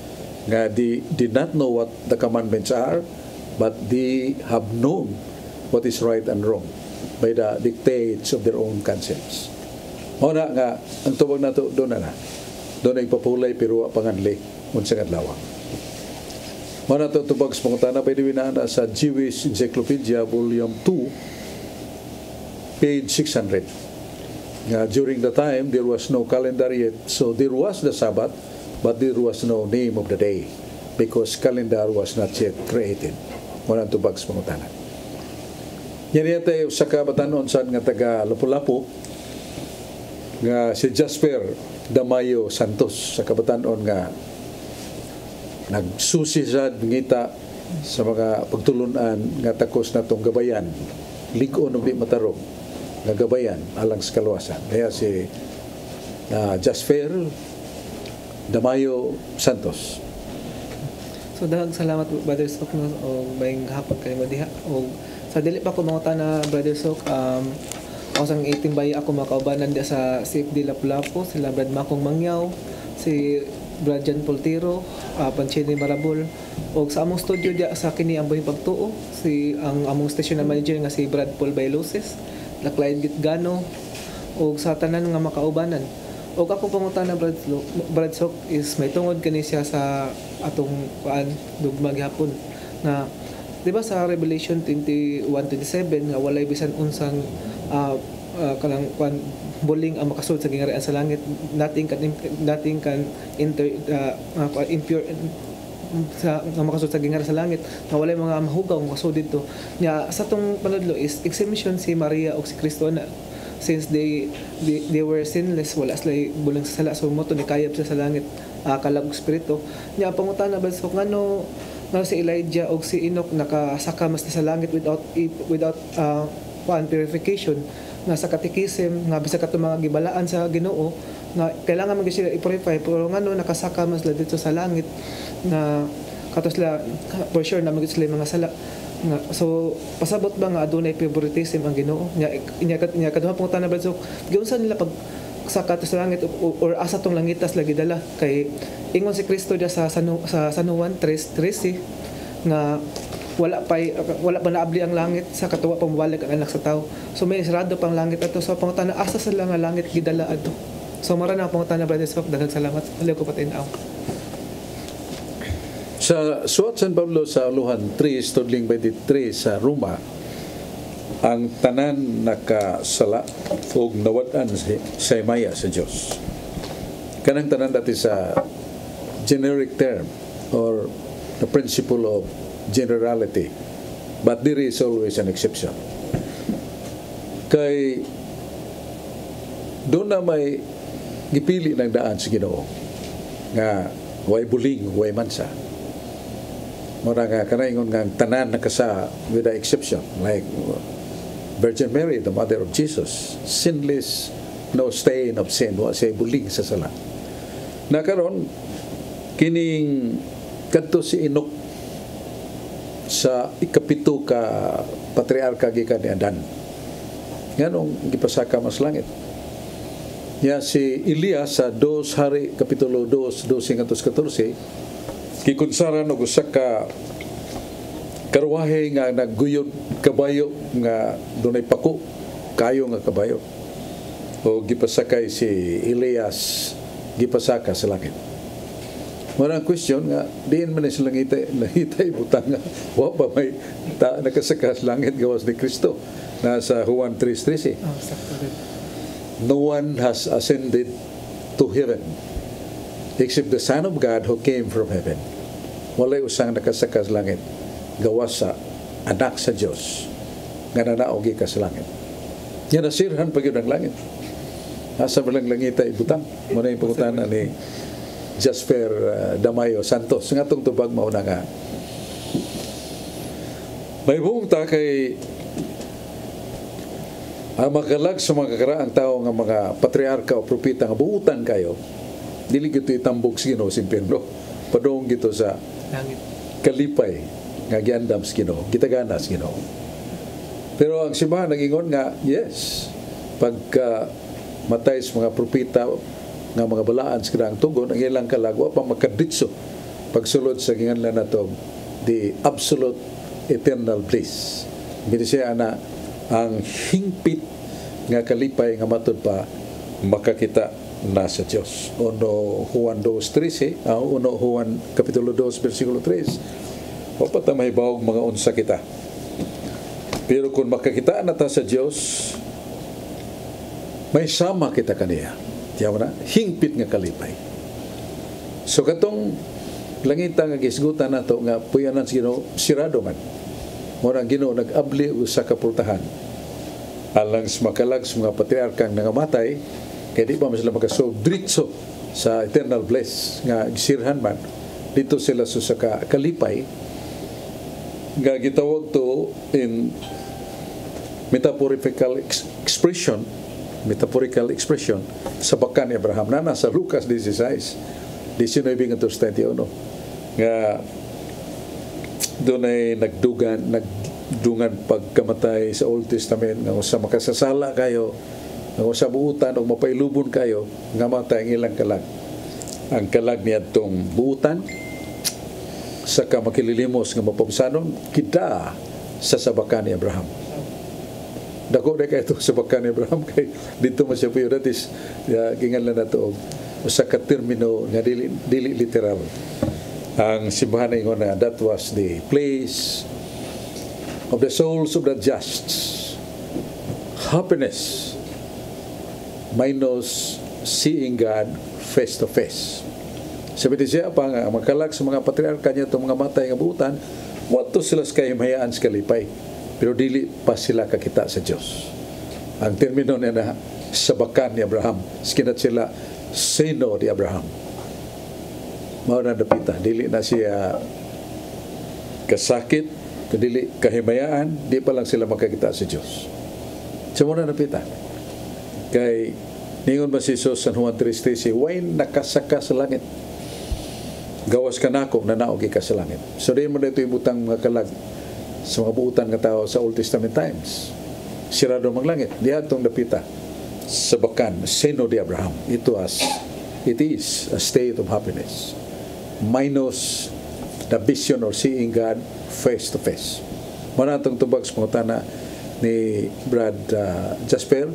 nga they did not know what the commandments are, but they have known what is right and wrong by the dictates of their own conscience. Mao na nga ang tubag nato doon na na. Doon ay papulay pero panganli unsang adlaw. Mao na to tubag sa tanah pwede na sa Jewish Encyclopedia volume 2 page 600. Nga during the time there was no calendar yet so there was the Sabbath but there was no name of the day because calendar was not yet created. Mao na tubag sa mga tanah. Yan yata sa kabatanon saan nga taga Lapu-Lapu nga si Jasper Damayo Santos sa kabatanon nga nagsusi sa ngita sa mga pagtulunan nga takos na tong gabayan. Lig-on di matarong nga gabayan alang sa kaluwasan. Kaya si na Jasper Damayo Santos So dahag salamat Brother Sok no? O bayang hapon kay mo diha o sa dili pa ko mga na Brother Sok um ako sang 18 bayi ako makaubanan dia sa CFD Lapu-Lapu sila Brad Makong Mangyaw si Brad Jan Poltiro uh, Panchini Marabol. O sa among studio dia sa kini ang buhing pagtuo si ang among station manager nga si Brad Paul Bailuses la Clyde Gitgano. O sa tanan nga makaubanan o ako pangutana Brad Sok, Brad Sok is may tungod kani siya sa atong kuan dugma gihapon na di ba sa Revelation 21:27 nga walay bisan unsang ah, ah, kanang kuan buling ang makasud sa gingarian sa langit nothing can nothing can enter ah, ah, kuan, impure sa nga makasud sa gingar sa langit nga walay mga mahugaw makasud dito. Nya sa tong panudlo is exemption si Maria o si Kristo na since they, they they were sinless wala sila bulang sa sala so mo to ni kayab sila sa langit uh, kalab espiritu. Nya pangutana ba so ngano nga si Elijah o si Enoch nakasaka mas sa langit without without uh, kuan purification. Nga sa katikism nga bisa kato mga gibalaan sa Ginoo nga kailangan gyud sila i-purify pero ngano nakasaka mas la dito sa langit na katos sila for sure na magit sila mga sala nga so pasabot ba nga adunay favoritism ang Ginoo? Nya nya nya kaduha pong tanan so giunsa nila pag sa katos sa langit o, or asa tong langitas lagi dala. Kay ingon si Kristo dia sa San, sa San Juan 3:13 nga wala pa wala pa naabli ang langit sa katuwa pa mabalik ang anak sa tao. So may sarado pang langit ato. So pangutana asa sa nga langit gidala ato? So mara na pangutana brother Sok daghang salamat. Ali ko patinaw Sa Suat San Pablo sa Luhan 3, Studling 23 sa Roma, ang tanan nakasala o nawatan si, sa imaya sa Diyos. Kanang tanan dati sa generic term or the principle of generality. But there is always an exception. Kay doon na may gipili ng daan sa Ginoo nga way buling, way mansa mura nga kanaingon nga tanan na kasa with the exception like Virgin Mary the mother of Jesus sinless no stain of sin wa siya buling sa sala. Na karon kining kadto si Enoch sa ikapito ka patriarka gikan ni Adan. Nganong gipasaka mas langit. Ya si Elias sa 2 hari kapitulo 2 12 ngantos 14 gikunsaran og usa ka karwahe nga nagguyod kabayo nga dunay pako kayo nga kabayo. O gipasakay si Elias gipasaka sa langit. Marang question nga, diin man silang itay, nangitay butang nga, wa pa may ta, nakasaka sa langit gawas ni Kristo. Nasa Juan 3.13 Oh, no one has ascended to heaven except the Son of God who came from heaven. Walay usang nakasaka sa langit gawas sa anak sa Dios nga nanaogi ka sa langit. Yan nasirhan pag ang langit. Asa mo lang langit ay butang. Muna yung ni Jasper uh, Damayo Santos. Nga itong tubag mauna nga. May buong ta kay ang magalag sa mga kakaraang tao nga mga patriarka o propita nga buutan kayo, dili gito itambog sa Ginoo sa impyerno. Padong gito sa Langit. kalipay nga giandam sa Ginoo, gitagana sa Ginoo. Pero ang simbahan nagingon nga, yes, pagka matay sa mga propita nga mga balaan sa kanang tugon, ang ilang kalagwa pa makaditso pagsulod sa ginganlan na to, the absolute eternal bliss. Binisya na ang hingpit nga kalipay nga matod pa makakita na sa Diyos. Uno Juan 2.13, ah, uno Juan Kapitulo 2, versikulo 3. O pata mahibawag mga unsa kita. Pero kung makakita na ta sa Diyos, may sama kita kaniya. Tiyaw na, hingpit nga kalipay. So katong langita nga gisgutan nato nga puyanan sa Ginoo sirado man. Murang Ginoo nag-abli usa ka pultahan. Alang sa makalag sa mga patriarkang nangamatay, kaya di pa man sila makasolve diritso sa eternal bliss nga gisirhan man. Dito sila sa sa ka- kalipay. Nga gitawag to in metaphorical ex- expression metaphorical expression sa bakan ni Abraham. Na nasa Lucas 16 19 hanggang 21 nga doon ay nagdugan nagdungan pagkamatay sa Old Testament nga sa makasasala kayo nga sa buutan o mapailubon kayo nga matay ang ilang kalag. Ang kalag niya tong buutan sa kamakililimos nga mapamsanon kita sa sabakan ni Abraham. Dako na kay ito sa bakan ni Abraham kay dito mo siya puyo datis uh, gingalan na to usa ka termino nga dili, dili literal. Ang simbahan ay na that was the place of the souls of the just. Happiness minus seeing God face to face sabi di siya pa nga magkalag sa mga patriarka niya itong mga matay nga buutan wato sila sa kahimhayaan sa kalipay pero dili pa sila kakita sa Diyos. Ang termino niya na sabakan ni Abraham, skinat sila seno ni Abraham. Mao na dapita, dili na siya kasakit, dili kahimayaan, di pa lang sila makakita sa Diyos. Sa muna napita. Kay ningon ba si Jesus San Juan 3.13, way nakasaka sa langit. Gawas ka na ako, nanaog ka sa langit. So, di mo na ito ibutang mga kalag sa mga buutan nga tao sa Old Testament times. Sirado mang langit. Di atong dapita sa bakan, seno di Abraham. It was, it is a state of happiness. Minus the vision or seeing God face to face. Muna itong tubag sa mga tana ni Brad uh, Jasper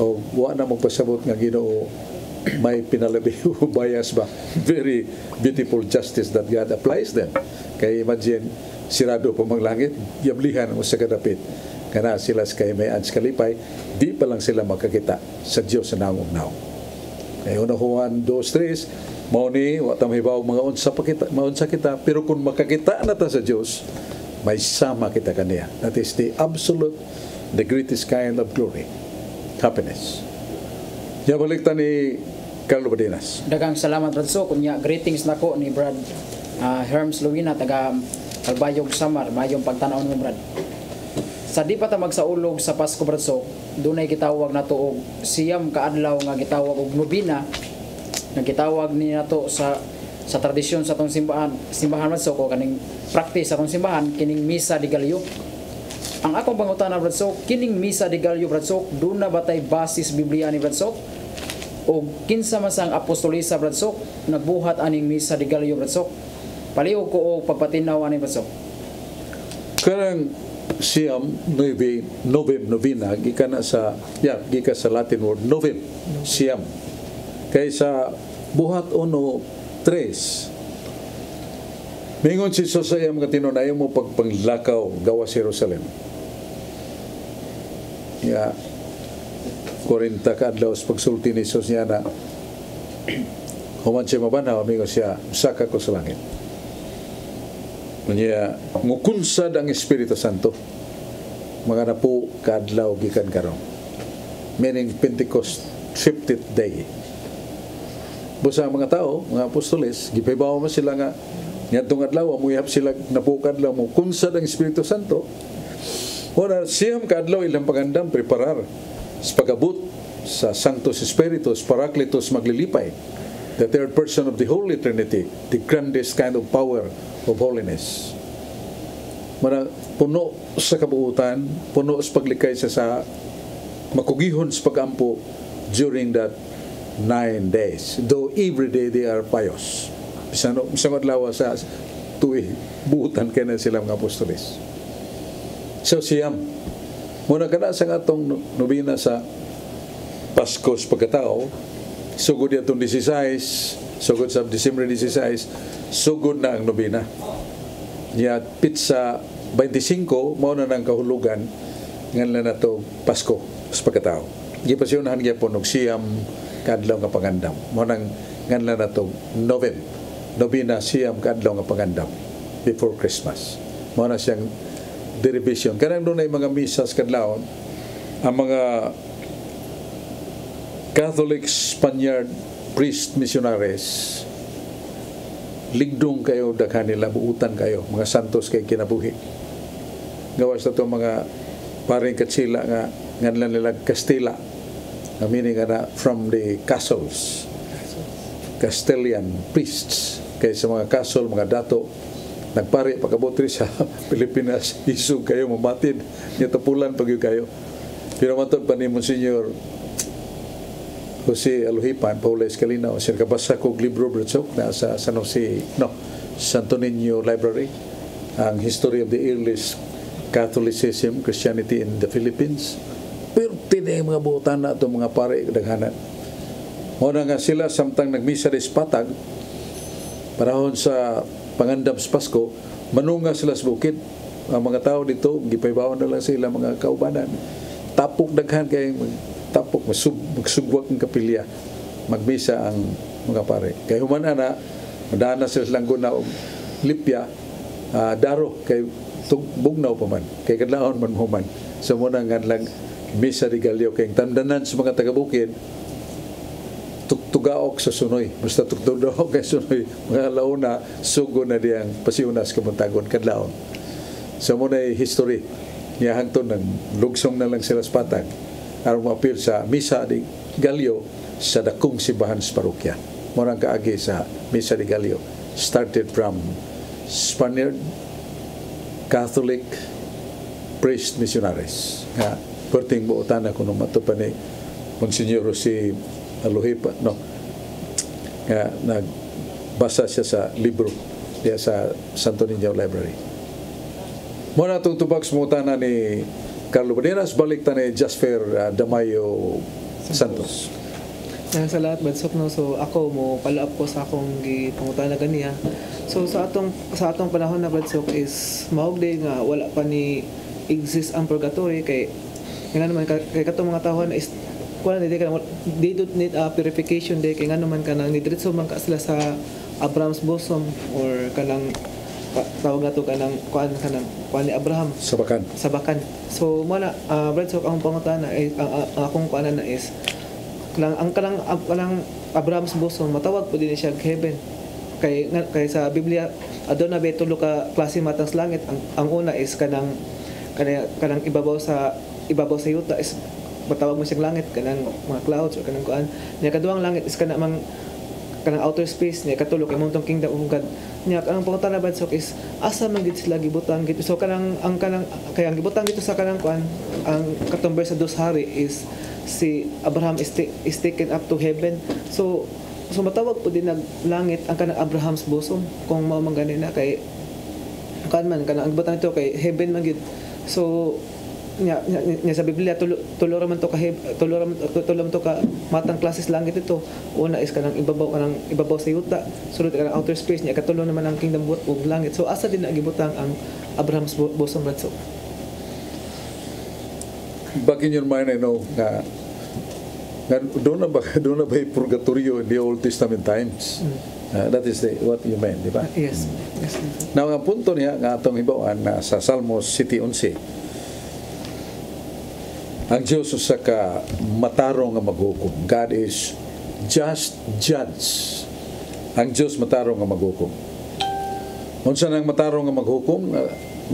o wa na magpasabot nga ginoo. May pinalabi o bias ba? Very beautiful justice that God applies them kay imagine sirado pa mang langit yablihan mo sa kadapit. Kana sila sa kay may sa kalipay di pa lang sila makakita sa Dios sa nangong naong. Kay una Juan 2:3 mao ni wa ta mahibaw mga unsa pa kita maunsa kita pero kung makakita na ta sa Dios may sama kita kaniya. That is the absolute the greatest kind of glory happiness Ya balik ta ni Carlo Badinas. Dagang salamat Radso kunya greetings nako ni Brad ah, Herms Luwina taga Kalbayog Samar mayong pagtanaw mo Brad. Sa di pa ta magsaulog sa Pasko Bradso, dunay gitawag nato og siyam kaadlaw nga gitawag og nobina nga gitawag ni nato sa sa tradisyon sa tong simbahan simbahan Bradso ko kaning practice sa tong simbahan kining misa di Galyo. Ang akong pangutana Bradso, kining misa di Galyo Bradso, duna batay basis Biblia ni Bradso? o kinsa masang apostolisa Bradsok nagbuhat aning misa di Galyo Bradsok palihog ko og pagpatinaw ani Bradsok Karang siyam nueve novem novena gikan sa ya gikan sa Latin word novem siyam kay sa buhat uno tres Mingon si sa iyang mga tinunayan mo pagpanglakaw gawa sa Jerusalem. Ya, 40 ka adlaw sa pagsulti ni Jesus niya na human siya mabanaw, amigo siya, saka ko sa langit. Niya, ngukunsad ang Espiritu Santo. Mga na po kadlaw gikan karon. Meaning Pentecost, 50th day. Busa mga tao, mga apostoles, gipabaw mo sila nga ngadtong adlaw amuyap sila napukad lang mo kunsad ang Espiritu Santo. Ora siyam kadlaw ilang pagandam preparar sa pagabot sa Sanctus Spiritus Paracletus maglilipay. The third person of the Holy Trinity, the grandest kind of power of holiness. Mara puno sa kabuutan, puno sa paglikay sa sa makugihon sa pagampo during that nine days. Though every day they are pious. Bisan bisan adlaw sa tuig buutan kay na sila mga apostoles. So siyam. Muna kana sa atong nobina sa Pasko sa pagkatao, sugod yatong 16, sugod sa December 16, sugod na ang nobina. Ya pizza 25 mao na nang kahulugan ngan na to Pasko sa pagkatao. Gipasyonahan gyapon og siyam kadlaw nga pangandam. Mao nang ngan na to Novem. Nobina siyam kadlaw nga pangandam before Christmas. Mao na siyang derivation. Kanang doon ay mga misas kadlawon ang mga Catholic Spaniard priest missionaries ligdong kayo daghan nila buutan kayo mga santos kay kinabuhi. Gawas na to mga paring katsila nga nganlan nila Castilla. Na meaning nga na from the castles. Castilian priests. Kay sa mga castle mga dato nagpari pagkabotri sa Pilipinas isug kayo mamatid niya tapulan pag kayo pero matod pa ni Monsignor Jose Aluhipan, Paula Escalina, siya kabasa kog libro Bratsok na sa San Jose, no, Santo Niño Library, ang history of the earliest Catholicism, Christianity in the Philippines. Pero tinay mga buutan na itong mga pare daghanan. Muna nga sila samtang nagmisa des patag, parahon sa pangandam sa Pasko, manunga sila sa bukid. Ang mga tao dito, gipaybawan na lang sila mga kaubanan. Tapok daghan kay tapok masub, magsugwak ng kapilya magbisa ang mga pare kay human ana madana sila lang guna og lipya ah, daro kay bugnaw pa man kay kadlawon man human so muna nga lang misa di galyo kay tandanan sa mga taga-bukid tugtugaok sa sunoy basta tugtugaok kay sunoy mga launa sugo na diyang pasiunas kamuntagon kadlawon so muna history niya hangtod ng lugsong na lang sila sa patag aron mapil sa misa di Galyo sa dakong simbahan sa parokya. Morang kaagi sa misa di Galyo started from Spaniard Catholic priest missionaries. Nga, perting buotan ako nung matupan ni Monsignor si Aluhipa, no? Nga, nagbasa siya sa libro diya sa Santo Niño Library. Muna itong tubag sumutana ni Carlo Baderas, balik ta ni Jasper uh, Damayo Santos. Yan sa lahat badsok no so ako mo up ko sa akong gipangutana ganiya. So sa atong sa atong panahon na badsok is maog day nga wala pa ni exist ang purgatory kay nga naman ka- kay katong mga tawhan is kuan di ka they don't need a purification day kay nga naman kanang nidritso man ka sila sa Abraham's bosom or kanang ka- tawag nato kanang kuan kanang kuan ni Abraham Sa bakan. sa bakan. So mala uh, Brad so ang pangutana ay ang, ang, akong kuanan na is lang ang kanang ang kanang Abraham's bosom matawag po din siya heaven. Kay kay sa Biblia aduna be tulo ka klase matang langit. Ang, ang una is kanang kanang, kanang ibabaw sa ibabaw sa yuta is matawag mo siyang langit kanang mga clouds or kanang kuan. Nya kaduang langit is kanang mang kanang outer space niya katulo kay mong kingdom of God. Niya ang pangutana ba so is asa man gid sila gibutang gid so kanang ang kanang kaya ang gibutang dito sa kanang kuan ang katumber sa dos hari is si Abraham is, ta- is taken up to heaven. So so matawag po din nag langit ang kanang Abraham's bosom kung mao man ganina kay kan man kanang ang gibutang ito kay heaven man gid. So nya nya, nya sa Biblia tulo tulo man to ka heb- tulo man tulo man to ka matang klases langit ito. Una is kanang ibabaw kanang ibabaw sa yuta, sunod kanang outer space nya katulo naman ang kingdom ug langit. So asa din na gibutang ang Abraham's bo- bosom Brad Sok? back in your mind, I know nga, nga doon na ba, doon na ba yung purgatorio in the Old Testament times? Uh, that is the, what you meant, di ba? Yes. Yes. Now, ang punto niya, nga atong hibawaan na sa Salmos 7.11, ang Diyos sa ka matarong nga maghukom. God is just judge. Ang Diyos matarong nga maghukom. Unsa nang matarong nga maghukom,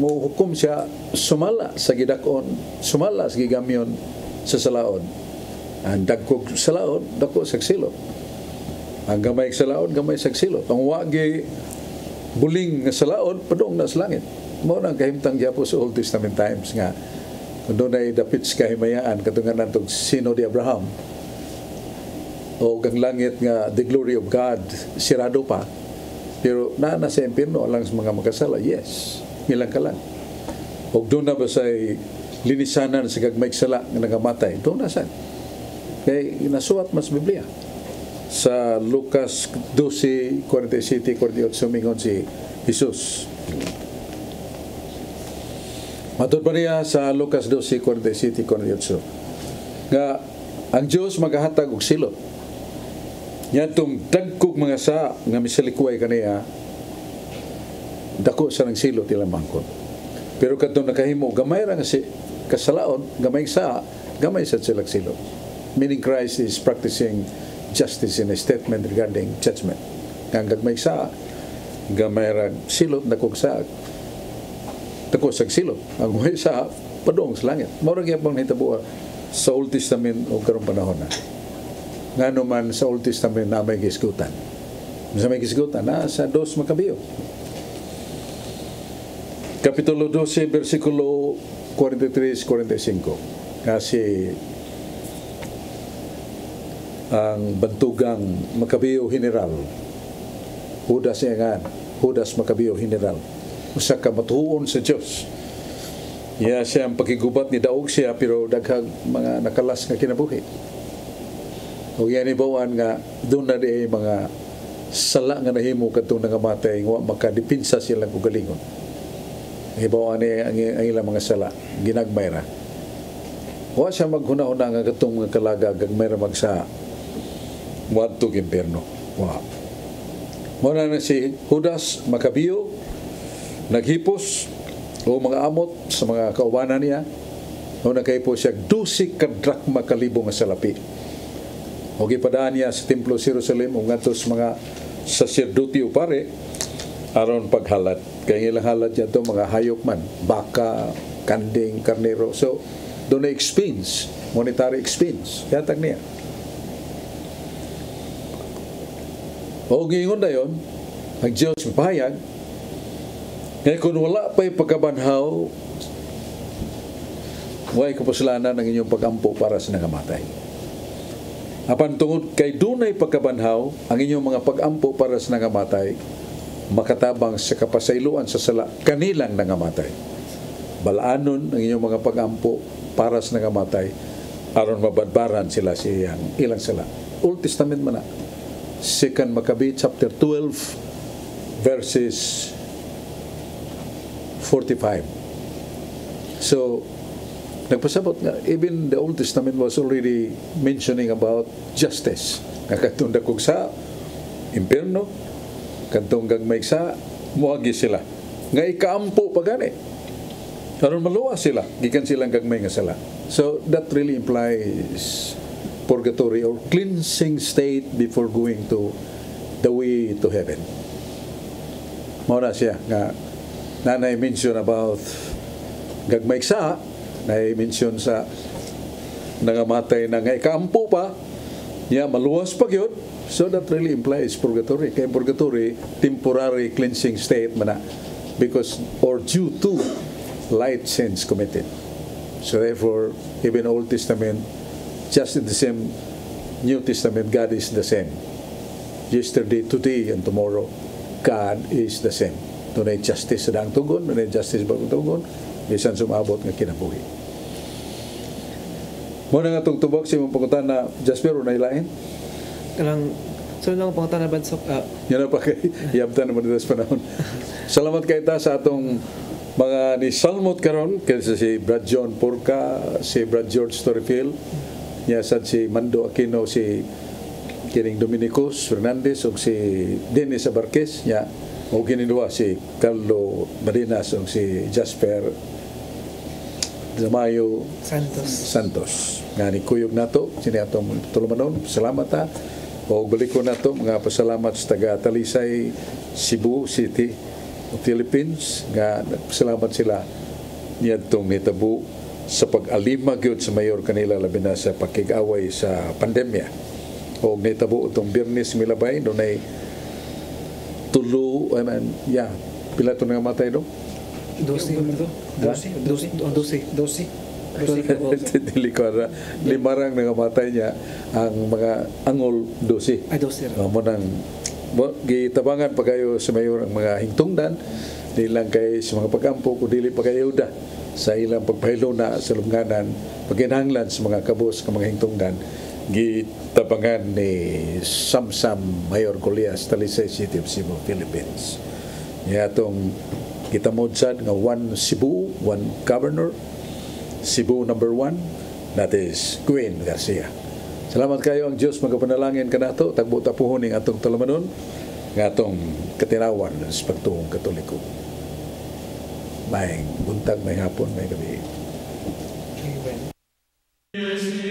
muhukom siya sumala sa gidakon, sumala sa gigamyon sa salaod. Ang dagkog salaod, dako sa silot. Ang gamay sa salaod, gamay sa silot. Ang wagi buling nga salaod, padong na sa langit. Mo nang kahimtang gyapon sa Old Testament times nga doon ay dapit sa kahimayaan katungan natong sino di Abraham. O ang langit nga the glory of God sirado pa. Pero na na sa impierno alang sa mga makasala yes ilang ka lang. O doon na ba sa linisanan sa gagmay sala nga nagamatay? Doon na sa. Kay nasuat mas Biblia. Sa Lucas 12, 47, 48 mingon si Jesus Matod pa sa Lucas 12, 47, 48 nga ang Diyos magahatag og silot Yan itong dagkog mga sa nga misalikuay kaniya dako sa ng silot ilang mangkon. Pero kadto nakahimo gamay ra nga si kasalaon, gamay sa gamay sa sila silot. Meaning Christ is practicing justice in a statement regarding judgment. Nga gagmay sa gamay ra silot dakog sa dako sa silot. Ang way sa padong sa langit. Mao ra gyapon hitabo sa Old Testament o karong panahon na nga naman sa Old Testament na may gisgutan. Sa may gisgutan, na sa dos Makabiyo. Kapitulo 12, versikulo 43-45. Kasi ang bantugang Makabiyo General, Judas nga, Judas Makabiyo General, usa ka matuon sa Dios. Iya siya ang pagigubat ni Daog siya pero daghang mga nakalas nga kinabuhi. O yan ibawan nga doon na di mga sala nga nahimo kadtong nangamatay nga wa makadipinsa silang ugalingon. Ibawan ni ang, ang ilang mga sala ginagmay ra. Wa siya maghuna-huna nga katong mga kalaga gagmay ra magsa wadto impierno. Wa. Mo na na si Judas Makabiyo naghipos o mga amot sa mga kaubanan niya. O nagkaipo siya dusi ka drakma kalibo nga salapi o gipadaan niya sa Templo sa Jerusalem o ngadto sa mga saserdote o pare aron paghalat. Kay ilang halat niya to mga hayop man baka kanding karnero. So doon na expense monetary expense. Yatag niya. O gingon na yon ang Diyos pahayag ngayon kung wala pa'y pagkabanhaw Huwag kapasalanan ang inyong pagampo para sa nangamatay. Apan tungod kay dunay pagkabanhaw ang inyong mga pagampo para sa nangamatay, makatabang sa kapasailuan sa sala kanilang nangamatay. Balaanon ang inyong mga pagampo para sa nangamatay aron mabadbaran sila sa iyang ilang sala. Old Testament man na. Second Maccabees chapter 12 verses 45. So, nagpasabot nga. Even the Old Testament was already mentioning about justice. Nga katong dakog sa impierno katong gagmay sa muagi sila. Nga ikaampo pa gani. Karon maluwa sila. Gikan silang gagmay nga sila. So that really implies purgatory or cleansing state before going to the way to heaven. Mao na siya nga nanay mention about gagmay sa na-mention sa nangamatay na nga ikampo pa niya maluwas pa yun so that really implies purgatory. Kay purgatory temporary cleansing state man na because or due to light sins committed. So therefore even Old Testament just in the same New Testament God is the same. Yesterday today and tomorrow God is the same dunay justice sa dang tugon dunay justice bagong tugon bisan sumabot nga kinabuhi. Mo na nga itong tubok si mong pangutan na Jasper o nailain? Kanang sunod lang ang pangutan na bansok. ah, Yan na pa kay Yabtan naman dito sa panahon. Salamat kay ta sa atong mga ni Salmot karon kaysa si Brad John Porca, si Brad George Storyfield, niya sad si Mando Aquino, si kining Dominicos Fernandez ug si Dennis Abarquez niya o gininduwa si Carlo Marinas ug si Jasper Zamayo Santos. Santos. Nga ni kuyog nato sini atong tulumanon salamat ha. O balik ko nato mga pasalamat sa taga Talisay Cebu City Philippines. Nga salamat sila niyadtong nitabu sa pag-alima gyud sa mayor kanila labi na sa pakig-away sa pandemya. O nitabo itong Birnis Milabay doon ay tulo I mean, yeah pila to nga matay do Dosi. Dosi, dosi, dosi. dosi. Dili ko na limarang nangamatay niya ang mga angol dosi. Ay, dosi. Uh, mo nang mo, gitabangan pa kayo sa mayor ang mga hingtungdan di lang kay sa mga pagkampo kung dili pa kayo da sa ilang pagpahilo na sa lungganan pagkinahanglan sa mga kabos ng mga hingtungdan gitabangan ni Samsam Mayor Golias Talisay City of Cebu, Philippines. Niya itong gitamodsad nga one Cebu, one governor, Cebu number one, that is Queen Garcia. Salamat kayo ang Diyos magapanalangin ka nato tagbo tapuhon ning atong talamanon nga atong katinawan sa pagtuong katoliko. May buntag, may hapon, may gabi. Hail